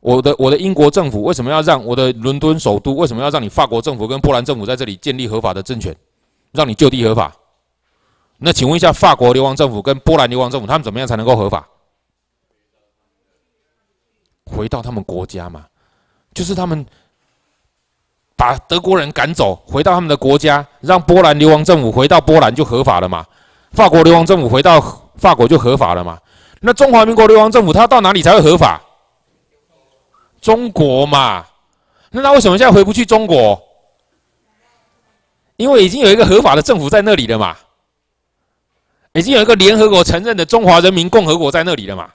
我的我的英国政府为什么要让我的伦敦首都？为什么要让你法国政府跟波兰政府在这里建立合法的政权，让你就地合法？那请问一下，法国流亡政府跟波兰流亡政府，他们怎么样才能够合法？回到他们国家嘛，就是他们把德国人赶走，回到他们的国家，让波兰流亡政府回到波兰就合法了嘛？法国流亡政府回到法国就合法了嘛？那中华民国流亡政府他到哪里才会合法？中国嘛，那他为什么现在回不去中国？因为已经有一个合法的政府在那里了嘛，已经有一个联合国承认的中华人民共和国在那里了嘛。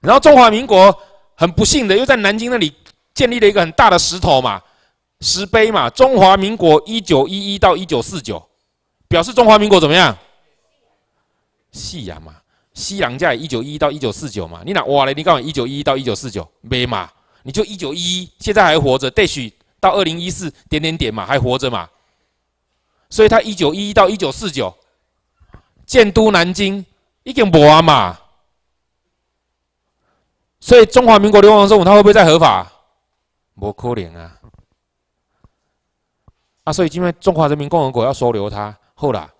然后中华民国很不幸的又在南京那里建立了一个很大的石头嘛，石碑嘛，中华民国一九一一到一九四九，表示中华民国怎么样？夕阳嘛。西洋价一九一一到一九四九嘛，你哪哇嘞？你告诉我一九一一到一九四九没嘛？你就一九一一，现在还活着，或许到二零一四点点点嘛，还活着嘛？所以他一九一一到一九四九建都南京已经无啊嘛？所以中华民国流亡政府他会不会再合法？不可能啊！啊，所以因为中华人民共和国要收留他，后来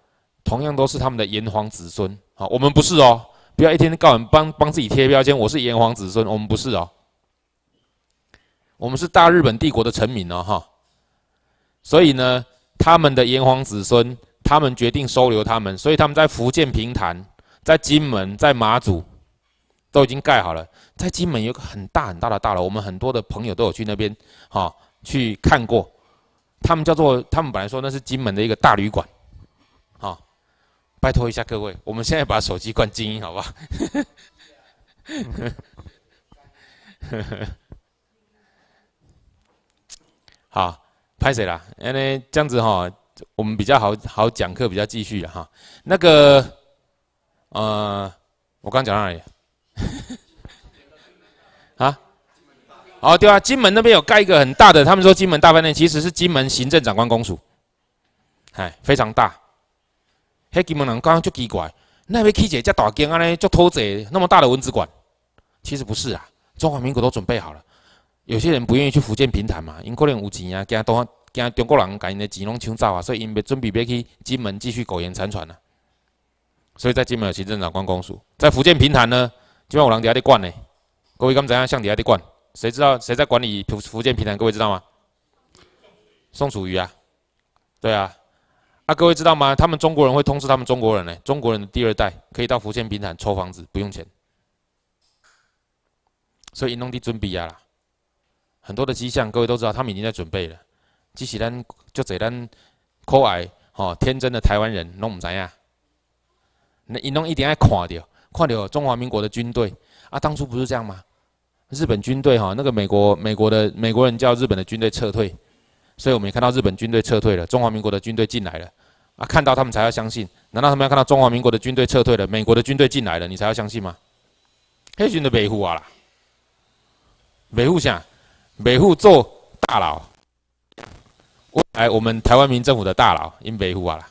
同样都是他们的炎黄子孙。我们不是哦，不要一天到晚帮帮自己贴标签。我是炎黄子孙，我们不是哦，我们是大日本帝国的臣民哦，哈。所以呢，他们的炎黄子孙，他们决定收留他们，所以他们在福建平潭、在金门、在马祖都已经盖好了。在金门有个很大很大的大楼，我们很多的朋友都有去那边哈去看过。他们叫做，他们本来说那是金门的一个大旅馆。拜托一下各位，我们现在把手机关静音，好不好？好，拍谁啦？因为这样子哈，我们比较好好讲课，比较继续了哈。那个，呃，我刚讲到哪里？啊？哦，对啊，金门那边有盖一个很大的，他们说金门大饭店其实是金门行政长官公署，哎，非常大。黑金门人刚刚就奇怪，那边起一只大间安尼，就拖贼那么大的蚊子馆，其实不是啊，中华民国都准备好了。有些人不愿意去福建平潭嘛，因可能有钱啊，惊东惊中国人把因的钱拢抢走啊，所以因要准备要去金门继续苟延残喘啊。所以在金门有行政长官公署，在福建平潭呢，基本有人在那里管呢。各位敢知样向底下的管？谁知道谁在管理福福建平潭？各位知道吗？宋楚瑜啊，对啊。啊，各位知道吗？他们中国人会通知他们中国人呢，中国人的第二代可以到福建平潭抽房子，不用钱。所以，弄地准备啊啦，很多的迹象，各位都知道，他们已经在准备了。即使咱就这咱可爱、吼天真的台湾人，弄唔知呀。那伊弄一定要看到，看到中华民国的军队，啊，当初不是这样吗？日本军队哈，那个美国美国的美国人叫日本的军队撤退，所以我们也看到日本军队撤退了，中华民国的军队进来了啊，看到他们才要相信。难道他们要看到中华民国的军队撤退了，美国的军队进来了，你才要相信吗？黑军的维护啊啦，维护下，维护做大佬，未来我们台湾民政府的大佬因维护啊啦。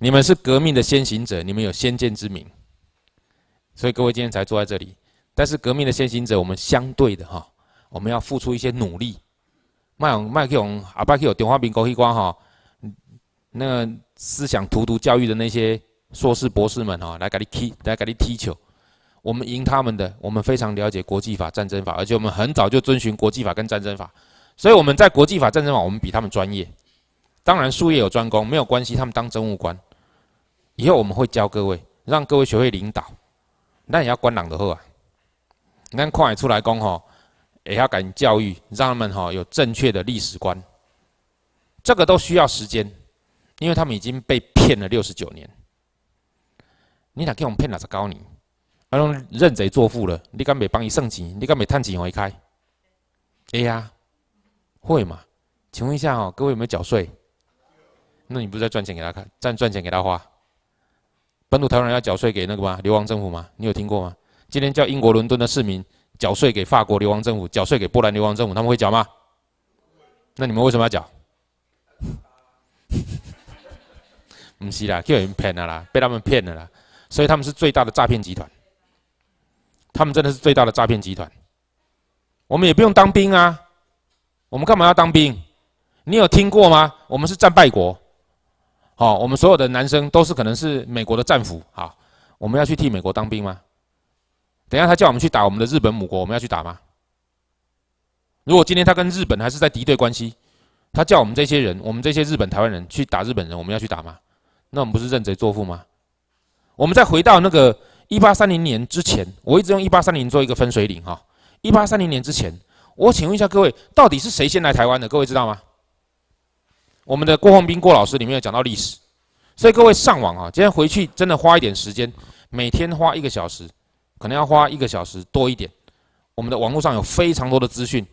你们是革命的先行者，你们有先见之明，所以各位今天才坐在这里。但是革命的先行者，我们相对的哈，我们要付出一些努力。卖用卖去用阿爸去用中华民国去关哈，那个思想荼毒教育的那些硕士博士们哈，来给你踢，来给你踢球。我们赢他们的，我们非常了解国际法、战争法，而且我们很早就遵循国际法跟战争法，所以我们在国际法、战争法，我们比他们专业。当然术业有专攻，没有关系，他们当政务官。以后我们会教各位，让各位学会领导，那也要官党的后啊。咱快出来讲吼，也要敢教育，让他们哈有正确的历史观。这个都需要时间，因为他们已经被骗了六十九年。你哪给我们骗了十高年？那种认贼作父了，你敢没帮伊算钱？你敢没探钱回开？哎呀，会嘛？请问一下哦，各位有没有缴税？那你不是在赚钱给他看，赚赚钱给他花？本土台湾人要缴税给那个吗？流亡政府吗？你有听过吗？今天叫英国伦敦的市民缴税给法国流亡政府，缴税给波兰流亡政府，他们会缴吗？那你们为什么要缴？不是啦，被人骗了啦，被他们骗了啦，所以他们是最大的诈骗集团。他们真的是最大的诈骗集团。我们也不用当兵啊，我们干嘛要当兵？你有听过吗？我们是战败国。好，我们所有的男生都是可能是美国的战俘。好，我们要去替美国当兵吗？等下他叫我们去打我们的日本母国，我们要去打吗？如果今天他跟日本还是在敌对关系，他叫我们这些人，我们这些日本台湾人去打日本人，我们要去打吗？那我们不是认贼作父吗？我们再回到那个一八三零年之前，我一直用一八三零做一个分水岭哈。一八三零年之前，我请问一下各位，到底是谁先来台湾的？各位知道吗？我们的郭宏斌郭老师里面有讲到历史，所以各位上网啊，今天回去真的花一点时间，每天花一个小时，可能要花一个小时多一点。我们的网络上有非常多的资讯，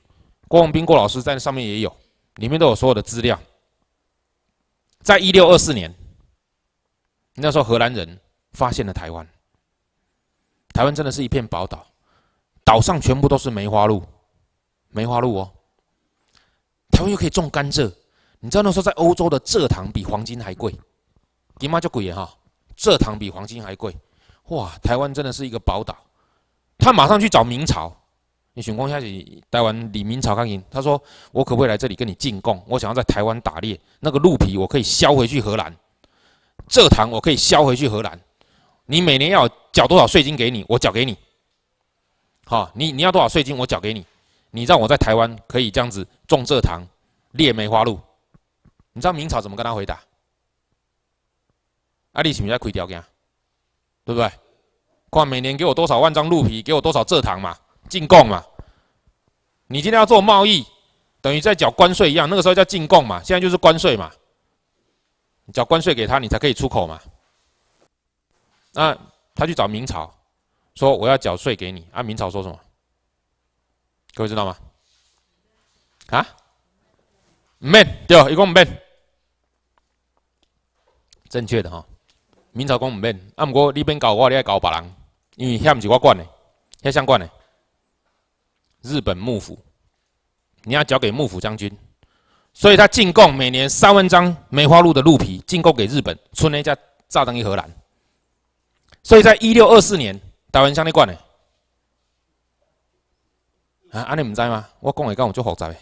郭宏斌郭老师在上面也有，里面都有所有的资料。在一六二四年，那时候荷兰人发现了台湾，台湾真的是一片宝岛，岛上全部都是梅花鹿，梅花鹿哦，台湾又可以种甘蔗。你知道那时候在欧洲的蔗糖比黄金还贵，爹妈就贵哈，蔗糖比黄金还贵，哇！台湾真的是一个宝岛。他马上去找明朝，你选光下去台湾李明朝刚赢，他说我可不可以来这里跟你进贡？我想要在台湾打猎，那个鹿皮我可以销回去荷兰，蔗糖我可以销回去荷兰。你每年要缴多少税金给你？我缴给你。好，你你要多少税金？我缴给你。你让我在台湾可以这样子种蔗糖、猎梅花鹿。你知道明朝怎么跟他回答？阿里是不是在亏掉？给对不对？看每年给我多少万张鹿皮，给我多少蔗糖嘛，进贡嘛。你今天要做贸易，等于在缴关税一样。那个时候叫进贡嘛，现在就是关税嘛。缴关税给他，你才可以出口嘛。那他去找明朝，说我要缴税给你。啊，明朝说什么？各位知道吗？啊？免对，一共免。正确的哈，明朝讲唔免，啊，不过你免搞我，你爱搞别人，因为遐唔是我管的，遐相关的。日本幕府，你要交给幕府将军，所以他进贡每年三万张梅花鹿的鹿皮，进贡给日本，村内家炸等于荷兰。所以在一六二四年，台湾向你管的。啊，安尼唔知吗？我讲的讲我就复杂的。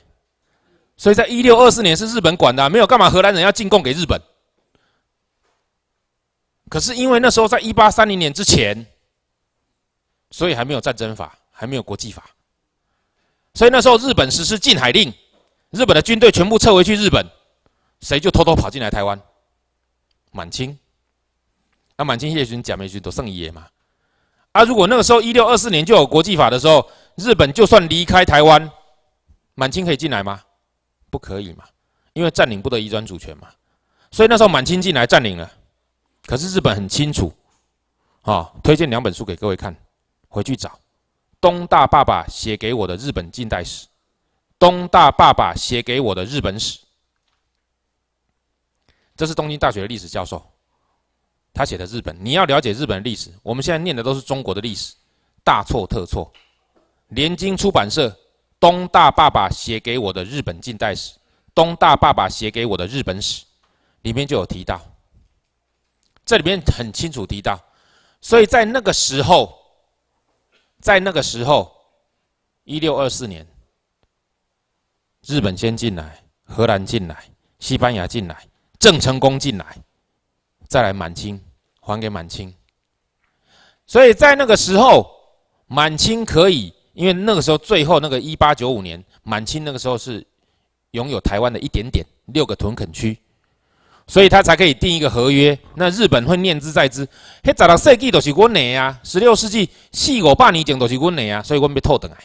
所以在一六二四年是日本管的，没有干嘛？荷兰人要进贡给日本。可是因为那时候在一八三零年之前，所以还没有战争法，还没有国际法，所以那时候日本实施禁海令，日本的军队全部撤回去日本，谁就偷偷跑进来台湾？满清，那满清叶军、蒋梅军都剩一爷嘛？啊，如果那个时候一六二四年就有国际法的时候，日本就算离开台湾，满清可以进来吗？不可以嘛，因为占领不得移转主权嘛，所以那时候满清进来占领了。可是日本很清楚，啊，推荐两本书给各位看，回去找东大爸爸写给我的日本近代史，东大爸爸写给我的日本史，这是东京大学的历史教授，他写的日本。你要了解日本的历史，我们现在念的都是中国的历史，大错特错。联经出版社东大爸爸写给我的日本近代史，东大爸爸写给我的日本史，里面就有提到，这里面很清楚提到。所以在那个时候，在那个时候，一六二四年，日本先进来，荷兰进来，西班牙进来，郑成功进来，再来满清，还给满清。所以在那个时候，满清可以，因为那个时候最后那个一八九五年，满清那个时候是拥有台湾的一点点六个屯垦区。所以他才可以定一个合约。那日本会念之在之，迄十六世纪都是阮的啊，十六世纪四五百年前都是阮的啊，所以阮被偷等来，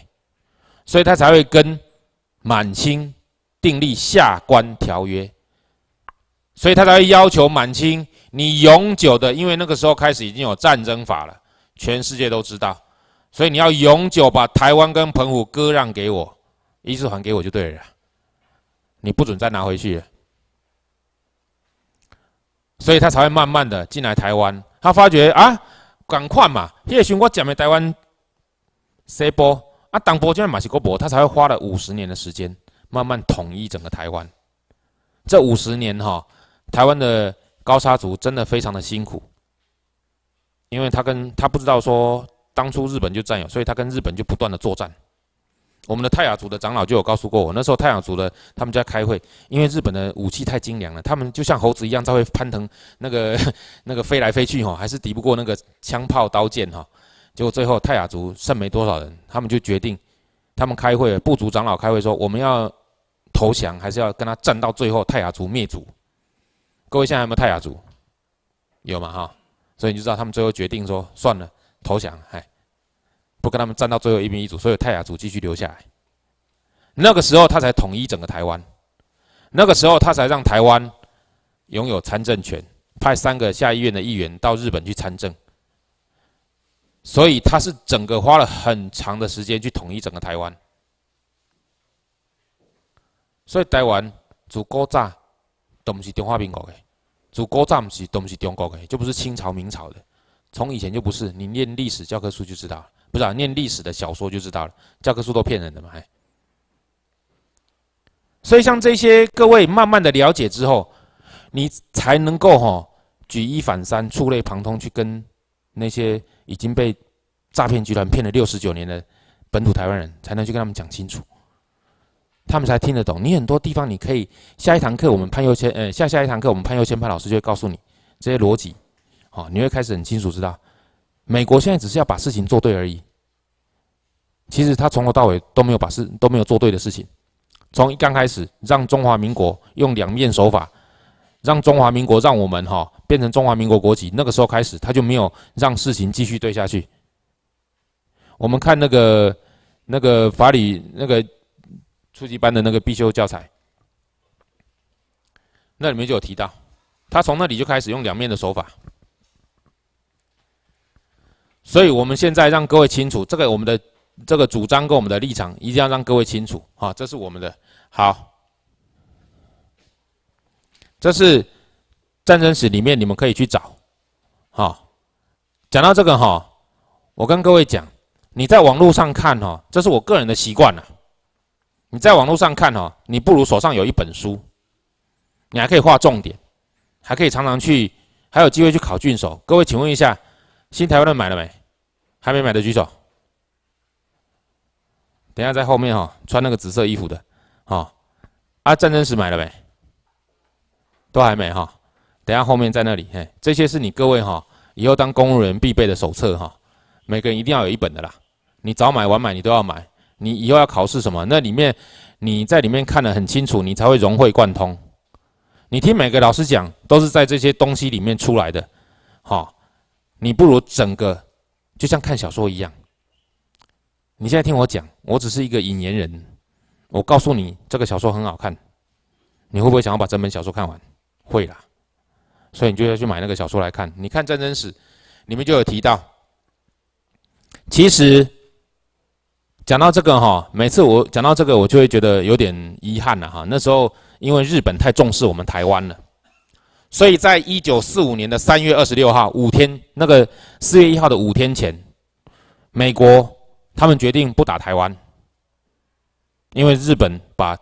所以他才会跟满清订立下关条约。所以他才会要求满清，你永久的，因为那个时候开始已经有战争法了，全世界都知道，所以你要永久把台湾跟澎湖割让给我，一次还给我就对了，你不准再拿回去了。所以他才会慢慢的进来台湾。他发觉啊，赶快嘛，叶寻我讲的台湾西波啊，当波现在是国博，他才会花了五十年的时间，慢慢统一整个台湾。这五十年哈，台湾的高沙族真的非常的辛苦，因为他跟他不知道说，当初日本就占有，所以他跟日本就不断的作战。我们的泰雅族的长老就有告诉过我，那时候泰雅族的他们就在开会，因为日本的武器太精良了，他们就像猴子一样，在会攀腾那个 那个飞来飞去哈，还是敌不过那个枪炮刀剑哈。结果最后泰雅族剩没多少人，他们就决定，他们开会，部族长老开会说，我们要投降，还是要跟他战到最后，泰雅族灭族。各位现在有没有泰雅族？有嘛哈？所以你就知道他们最后决定说，算了，投降，嗨。不跟他们站到最后一兵一卒，所以泰雅族继续留下来。那个时候他才统一整个台湾，那个时候他才让台湾拥有参政权，派三个下议院的议员到日本去参政。所以他是整个花了很长的时间去统一整个台湾。所以台湾主古早都不是中华民国的，主古早不是都不是中国的，就不是清朝明朝的，从以前就不是。你念历史教科书就知道。不是啊，念历史的小说就知道了，教科书都骗人的嘛，还。所以像这些各位慢慢的了解之后，你才能够哈举一反三，触类旁通，去跟那些已经被诈骗集团骗了六十九年的本土台湾人，才能去跟他们讲清楚，他们才听得懂。你很多地方你可以下一堂课，我们潘佑谦，呃，下下一堂课我们潘佑谦潘老师就会告诉你这些逻辑，好，你会开始很清楚知道。美国现在只是要把事情做对而已，其实他从头到尾都没有把事都没有做对的事情。从一刚开始让中华民国用两面手法，让中华民国让我们哈变成中华民国国籍，那个时候开始他就没有让事情继续对下去。我们看那个那个法理那个初级班的那个必修教材，那里面就有提到，他从那里就开始用两面的手法。所以，我们现在让各位清楚，这个我们的这个主张跟我们的立场，一定要让各位清楚啊！这是我们的好，这是战争史里面你们可以去找。好，讲到这个哈，我跟各位讲，你在网络上看哈，这是我个人的习惯了。你在网络上看哈，你不如手上有一本书，你还可以画重点，还可以常常去，还有机会去考郡守。各位，请问一下，新台湾人买了没？还没买的举手。等下在后面哈，穿那个紫色衣服的，哈，啊，战争史买了没？都还没哈。等下后面在那里，嘿，这些是你各位哈，以后当公务员必备的手册哈，每个人一定要有一本的啦。你早买晚买你都要买，你以后要考试什么，那里面你在里面看得很清楚，你才会融会贯通。你听每个老师讲，都是在这些东西里面出来的，好，你不如整个。就像看小说一样，你现在听我讲，我只是一个引言人。我告诉你，这个小说很好看，你会不会想要把整本小说看完？会啦，所以你就要去买那个小说来看。你看战争史，里面就有提到，其实讲到这个哈，每次我讲到这个，我就会觉得有点遗憾了哈。那时候因为日本太重视我们台湾了，所以在一九四五年的三月二十六号五天，那个四月一号的五天前，美国他们决定不打台湾，因为日本把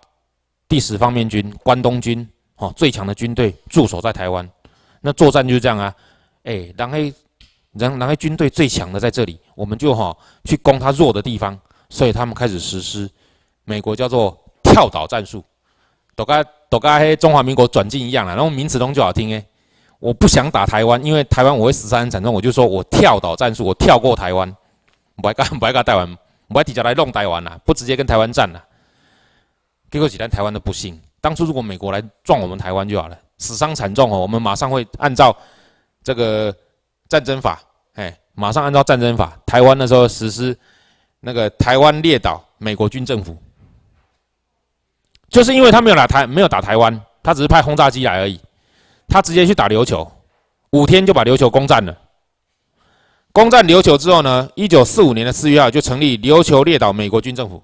第十方面军关东军哦最强的军队驻守在台湾，那作战就是这样啊，哎，然后。然然后军队最强的在这里，我们就哈去攻他弱的地方，所以他们开始实施美国叫做跳岛战术，都跟都跟黑中华民国转进一样了，然后名词都就好听诶。我不想打台湾，因为台湾我会死伤惨重，我就说我跳岛战术，我跳过台湾，不爱干 不爱干台湾，不爱提前来弄台湾啦，不直接跟台湾战了。结果几单台湾的不幸，当初如果美国来撞我们台湾就好了，死伤惨重哦，我们马上会按照这个战争法。哎，马上按照战争法，台湾那时候实施那个台湾列岛美国军政府，就是因为他没有打台，没有打台湾，他只是派轰炸机来而已，他直接去打琉球，五天就把琉球攻占了。攻占琉球之后呢，一九四五年的四月二就成立琉球列岛美国军政府，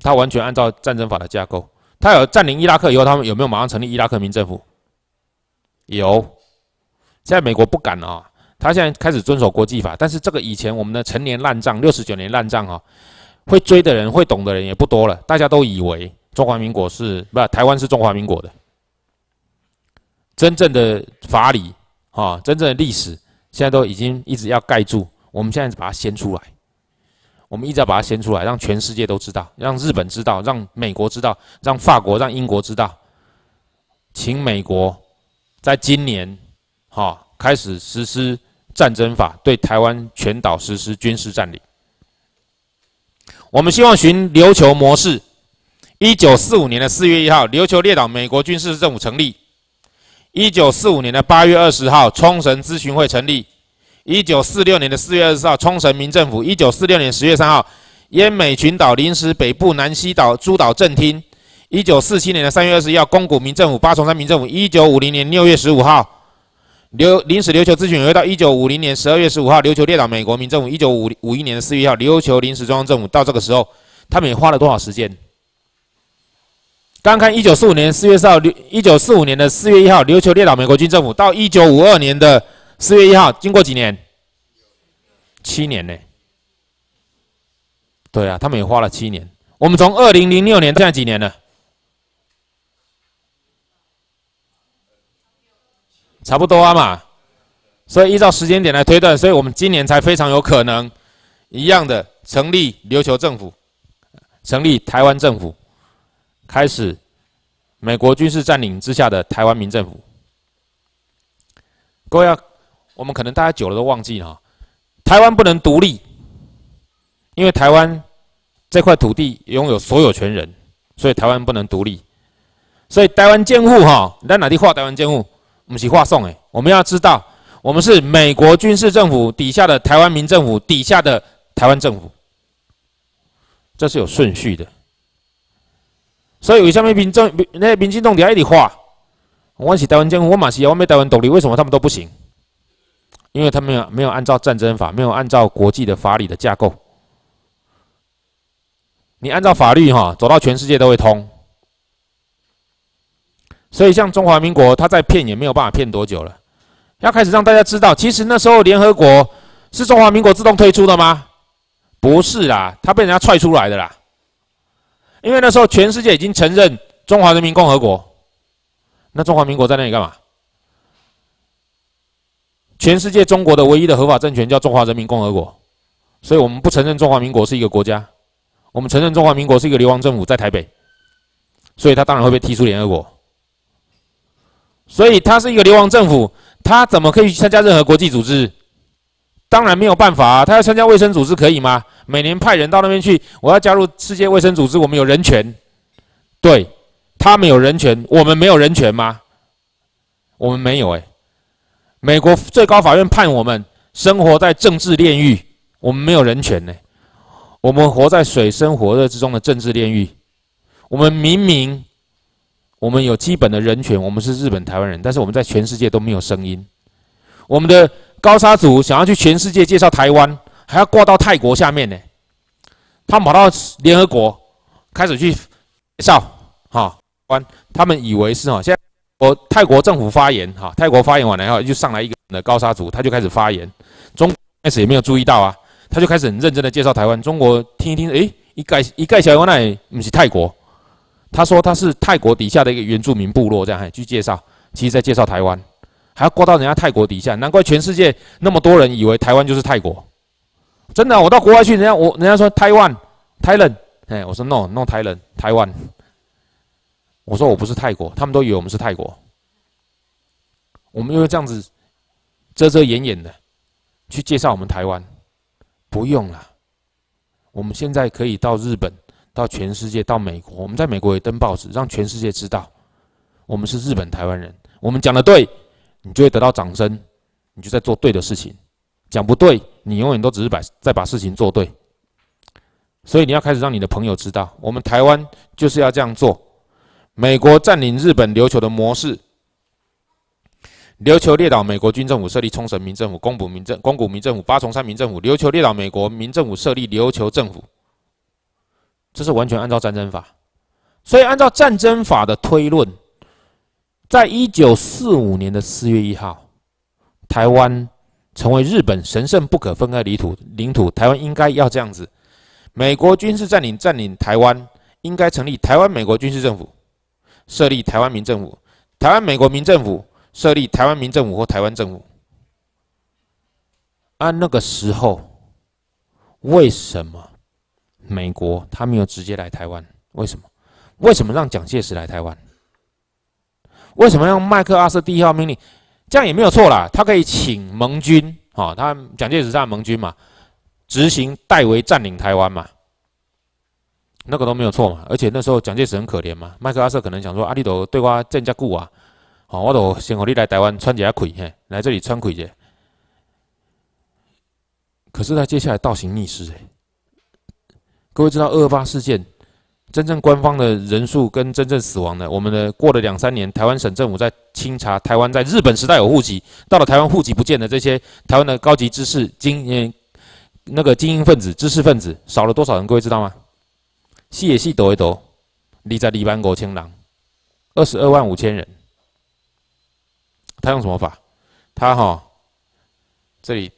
他完全按照战争法的架构。他有占领伊拉克以后，他们有没有马上成立伊拉克民政府？有。现在美国不敢啊，他现在开始遵守国际法，但是这个以前我们的成年烂账，六十九年烂账啊，会追的人、会懂的人也不多了。大家都以为中华民国是不台湾是中华民国的，真正的法理啊，真正的历史，现在都已经一直要盖住。我们现在把它掀出来，我们一直要把它掀出来，让全世界都知道，让日本知道，让美国知道，让法国、让英国知道，请美国在今年。哈，开始实施战争法，对台湾全岛实施军事占领。我们希望循琉球模式。一九四五年的四月一号，琉球列岛美国军事政府成立。一九四五年的八月二十号，冲绳咨询会成立。一九四六年的四月二十号，冲绳民政府。一九四六年十月三号，奄美群岛临时北部南西岛诸岛政厅。一九四七年的三月二十一号，宫古民政府、八重山民政府。一九五零年六月十五号。琉临时琉球咨询委员会到一九五零年十二月十五号，琉球列岛美国民政府；一九五五一年的四月一号，琉球临时中央政府。到这个时候，他们也花了多少时间？刚看一九四五年四月四号，一九四五年的四月一号，琉球列岛美国军政府到一九五二年的四月一号，经过几年？七年呢？对啊，他们也花了七年。我们从二零零六年现在几年了？差不多啊嘛，所以依照时间点来推断，所以我们今年才非常有可能一样的成立琉球政府，成立台湾政府，开始美国军事占领之下的台湾民政府。各位，啊我们可能大家久了都忘记了，台湾不能独立，因为台湾这块土地拥有所有权人，所以台湾不能独立。所以台湾监护哈，在哪地画台湾监护？我们是话送哎，我们要知道，我们是美国军事政府底下的台湾民政府底下的台湾政府，这是有顺序的。所以为什么民政那民进党底下一直画，我是台湾政府，我马是要我们台湾独立，为什么他们都不行？因为他们没有没有按照战争法，没有按照国际的法理的架构。你按照法律哈，走到全世界都会通。所以，像中华民国，他再骗也没有办法骗多久了。要开始让大家知道，其实那时候联合国是中华民国自动退出的吗？不是啦，他被人家踹出来的啦。因为那时候全世界已经承认中华人民共和国，那中华民国在那里干嘛？全世界中国的唯一的合法政权叫中华人民共和国，所以我们不承认中华民国是一个国家，我们承认中华民国是一个流亡政府在台北，所以他当然会被踢出联合国。所以他是一个流亡政府，他怎么可以去参加任何国际组织？当然没有办法啊！他要参加卫生组织可以吗？每年派人到那边去，我要加入世界卫生组织，我们有人权。对，他们有人权，我们没有人权吗？我们没有哎。美国最高法院判我们生活在政治炼狱，我们没有人权呢。我们活在水深火热之中的政治炼狱，我们明明。我们有基本的人权，我们是日本台湾人，但是我们在全世界都没有声音。我们的高沙族想要去全世界介绍台湾，还要挂到泰国下面呢。他跑到联合国开始去介绍，哈，关他们以为是哈，现在我泰国政府发言，哈，泰国发言完了以后，就上来一个的高沙族，他就开始发言。中开始也没有注意到啊，他就开始很认真的介绍台湾。中国听一听，诶，一盖一盖小湾那不是泰国，他说他是泰国底下的一个原住民部落，这样去介绍，其实在介绍台湾。还要挂到人家泰国底下，难怪全世界那么多人以为台湾就是泰国。真的，我到国外去，人家我人家说台湾台人，哎，我说 no no 台人台湾。我说我不是泰国，他们都以为我们是泰国。我们因为这样子遮遮掩掩的去介绍我们台湾，不用了。我们现在可以到日本，到全世界，到美国，我们在美国也登报纸，让全世界知道我们是日本台湾人。我们讲的对。你就会得到掌声，你就在做对的事情。讲不对，你永远都只是把在把事情做对。所以你要开始让你的朋友知道，我们台湾就是要这样做。美国占领日本琉球的模式，琉球列岛美国军政府设立冲绳民政府，宫古民政宫古民政府，八重山民政府，琉球列岛美国民政府设立琉球政府，这是完全按照战争法。所以按照战争法的推论。在一九四五年的四月一号，台湾成为日本神圣不可分割领土。领土，台湾应该要这样子。美国军事占领占领台湾，应该成立台湾美国军事政府，设立台湾民政府。台湾美国民政府设立台湾民政府或台湾政府。按那个时候，为什么美国他没有直接来台湾？为什么？为什么让蒋介石来台湾？为什么让麦克阿瑟第一号命令？这样也没有错啦，他可以请盟军，哈，他蒋介石在盟军嘛，执行代为占领台湾嘛，那个都没有错嘛。而且那时候蒋介石很可怜嘛，麦克阿瑟可能想说，阿里斗对我更加固啊，好，我都先和你来台湾穿几下盔，嘿，来这里穿盔去。可是他接下来倒行逆施，哎，各位知道二二八事件？真正官方的人数跟真正死亡的，我们的过了两三年，台湾省政府在清查台湾在日本时代有户籍，到了台湾户籍不见的这些台湾的高级知识精嗯那个精英分子、知识分子少了多少人？各位知道吗？细也细抖一抖，你在黎班国清狼，二十二万五千人。他用什么法？他哈这里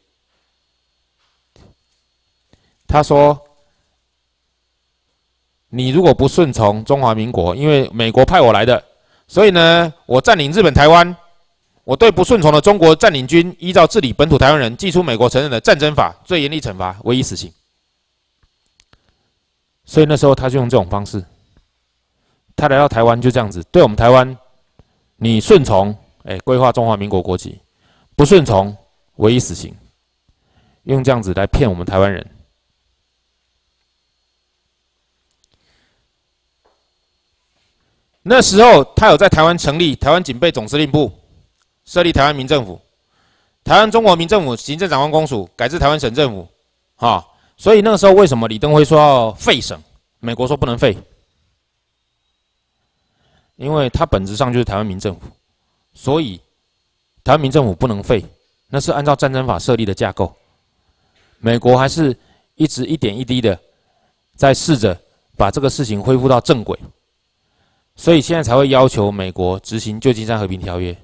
他说。你如果不顺从中华民国，因为美国派我来的，所以呢，我占领日本台湾，我对不顺从的中国占领军，依照治理本土台湾人，寄出美国承认的战争法，最严厉惩罚，唯一死刑。所以那时候他就用这种方式，他来到台湾就这样子，对我们台湾，你顺从，哎，规划中华民国国籍；不顺从，唯一死刑，用这样子来骗我们台湾人。那时候，他有在台湾成立台湾警备总司令部，设立台湾民政府，台湾中国民政府行政长官公署改制台湾省政府，哈，所以那个时候为什么李登辉说要废省？美国说不能废，因为它本质上就是台湾民政府，所以台湾民政府不能废，那是按照战争法设立的架构。美国还是一直一点一滴的在试着把这个事情恢复到正轨。所以现在才会要求美国执行旧金山和平条约。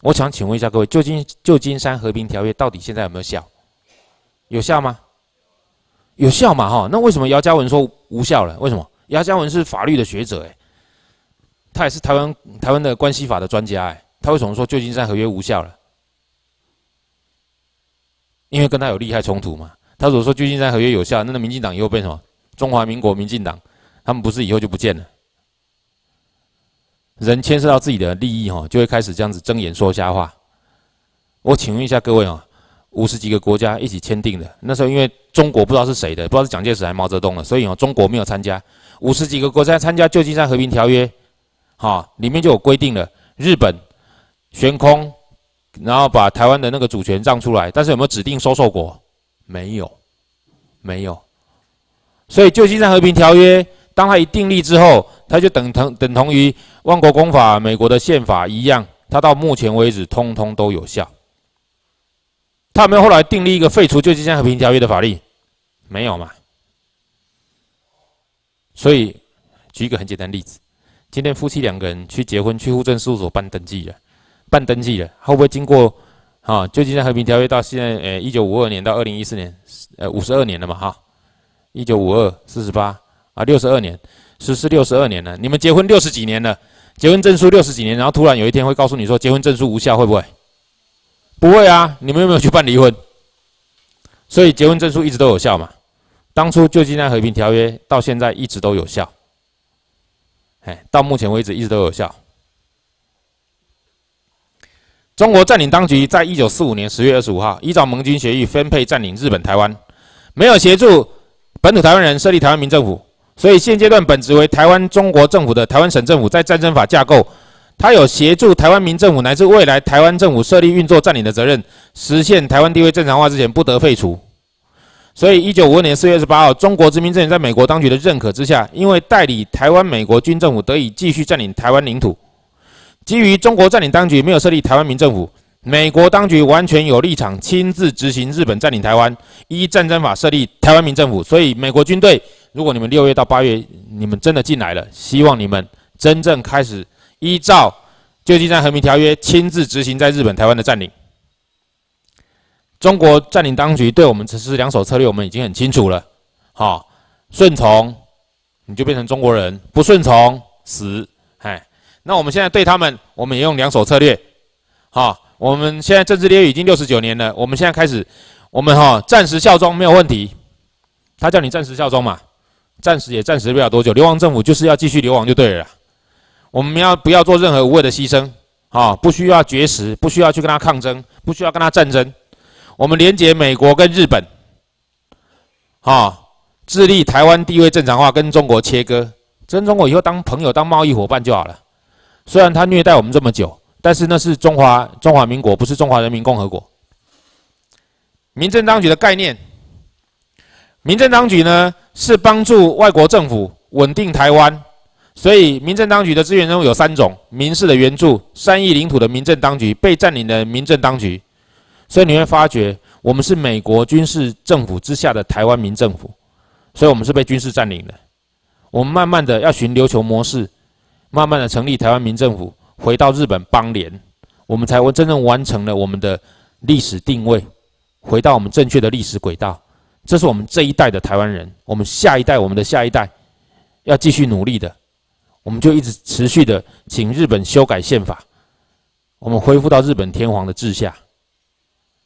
我想请问一下各位，旧金旧金山和平条约到底现在有没有效？有效吗？有效嘛？哈，那为什么姚嘉文说无效了？为什么？姚嘉文是法律的学者，哎，他也是台湾台湾的关系法的专家，哎，他为什么说旧金山合约无效了？因为跟他有利害冲突嘛。他如果说旧金山合约有效，那那民进党以后变什么？中华民国民进党，他们不是以后就不见了？人牵涉到自己的利益，哈，就会开始这样子睁眼说瞎话。我请问一下各位啊，五十几个国家一起签订的，那时候因为中国不知道是谁的，不知道是蒋介石还是毛泽东的，所以哦，中国没有参加。五十几个国家参加旧金山和平条约，哈，里面就有规定了，日本悬空，然后把台湾的那个主权让出来，但是有没有指定收受国？没有，没有。所以旧金山和平条约。当他一订立之后，他就等同等同于万国公法、美国的宪法一样，他到目前为止通通都有效。他有没有后来订立一个废除旧金山和平条约的法律？没有嘛。所以，举一个很简单例子：今天夫妻两个人去结婚，去户政事务所办登记了，办登记了，会不会经过啊？旧金山和平条约到现在，呃，一九五二年到二零一四年，呃，五十二年了嘛，哈，一九五二四十八啊，六十二年，实施六十二年了。你们结婚六十几年了，结婚证书六十几年，然后突然有一天会告诉你说结婚证书无效，会不会？不会啊，你们有没有去办离婚？所以结婚证书一直都有效嘛。当初旧金山和平条约到现在一直都有效，哎，到目前为止一直都有效。中国占领当局在一九四五年十月二十五号依照盟军协议分配占领日本台湾，没有协助本土台湾人设立台湾民政府，所以现阶段本职为台湾中国政府的台湾省政府在战争法架构，它有协助台湾民政府乃至未来台湾政府设立运作占领的责任，实现台湾地位正常化之前不得废除。所以，一九五二年四月二十八号，中国殖民政权在美国当局的认可之下，因为代理台湾美国军政府得以继续占领台湾领土。基于中国占领当局没有设立台湾民政府，美国当局完全有立场亲自执行日本占领台湾，依战争法设立台湾民政府。所以，美国军队，如果你们六月到八月你们真的进来了，希望你们真正开始依照旧金山和平条约亲自执行在日本台湾的占领。中国占领当局对我们实施两手策略，我们已经很清楚了。好，顺从你就变成中国人，不顺从死。哎，那我们现在对他们，我们也用两手策略。好，我们现在政治炼狱已经六十九年了，我们现在开始，我们哈暂时效忠没有问题。他叫你暂时效忠嘛，暂时也暂时不了多久。流亡政府就是要继续流亡就对了。我们要不要做任何无谓的牺牲？啊，不需要绝食，不需要去跟他抗争，不需要跟他战争。我们连接美国跟日本，啊，致力台湾地位正常化，跟中国切割，跟中国以后当朋友、当贸易伙伴就好了。虽然他虐待我们这么久，但是那是中华中华民国，不是中华人民共和国。民政当局的概念，民政当局呢是帮助外国政府稳定台湾，所以民政当局的资源任务有三种：民事的援助、三亿领土的民政当局、被占领的民政当局。所以你会发觉，我们是美国军事政府之下的台湾民政府，所以我们是被军事占领的。我们慢慢的要寻琉球模式，慢慢的成立台湾民政府，回到日本邦联，我们才会真正完成了我们的历史定位，回到我们正确的历史轨道。这是我们这一代的台湾人，我们下一代，我们的下一代要继续努力的，我们就一直持续的请日本修改宪法，我们恢复到日本天皇的治下。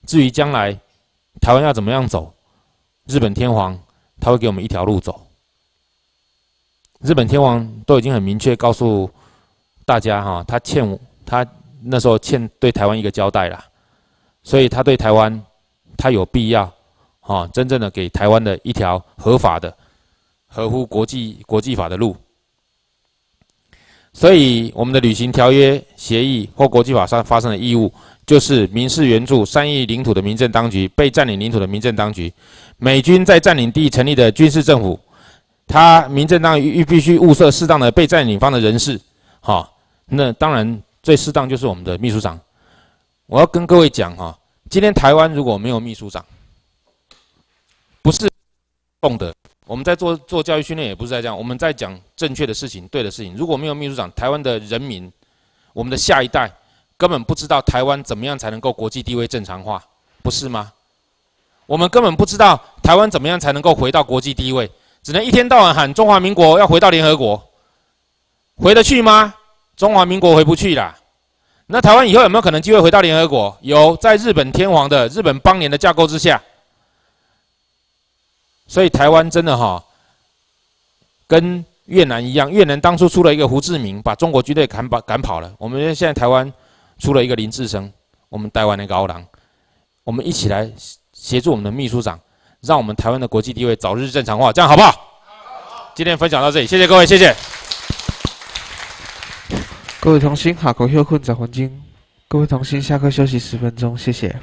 至于将来台湾要怎么样走，日本天皇他会给我们一条路走。日本天皇都已经很明确告诉大家哈，他欠他那时候欠对台湾一个交代了，所以他对台湾他有必要啊，真正的给台湾的一条合法的、合乎国际国际法的路。所以我们的履行条约协议或国际法上发生的义务。就是民事援助三亿领土的民政当局，被占领领土的民政当局，美军在占领地成立的军事政府，他民政当局必须物色适当的被占领方的人士，哈，那当然最适当就是我们的秘书长。我要跟各位讲哈，今天台湾如果没有秘书长，不是懂的，我们在做做教育训练也不是在这样，我们在讲正确的事情、对的事情。如果没有秘书长，台湾的人民，我们的下一代。根本不知道台湾怎么样才能够国际地位正常化，不是吗？我们根本不知道台湾怎么样才能够回到国际地位，只能一天到晚喊中华民国要回到联合国，回得去吗？中华民国回不去啦。那台湾以后有没有可能机会回到联合国？有，在日本天皇的日本邦联的架构之下。所以台湾真的哈，跟越南一样，越南当初出了一个胡志明，把中国军队赶跑赶跑了。我们现在台湾。出了一个林志生，我们台湾的高郎，我们一起来协助我们的秘书长，让我们台湾的国际地位早日正常化，这样好不好？今天分享到这里，谢谢各位，谢谢。各位同心，下课休困在环境。各位同心，下课休息十分钟，谢谢。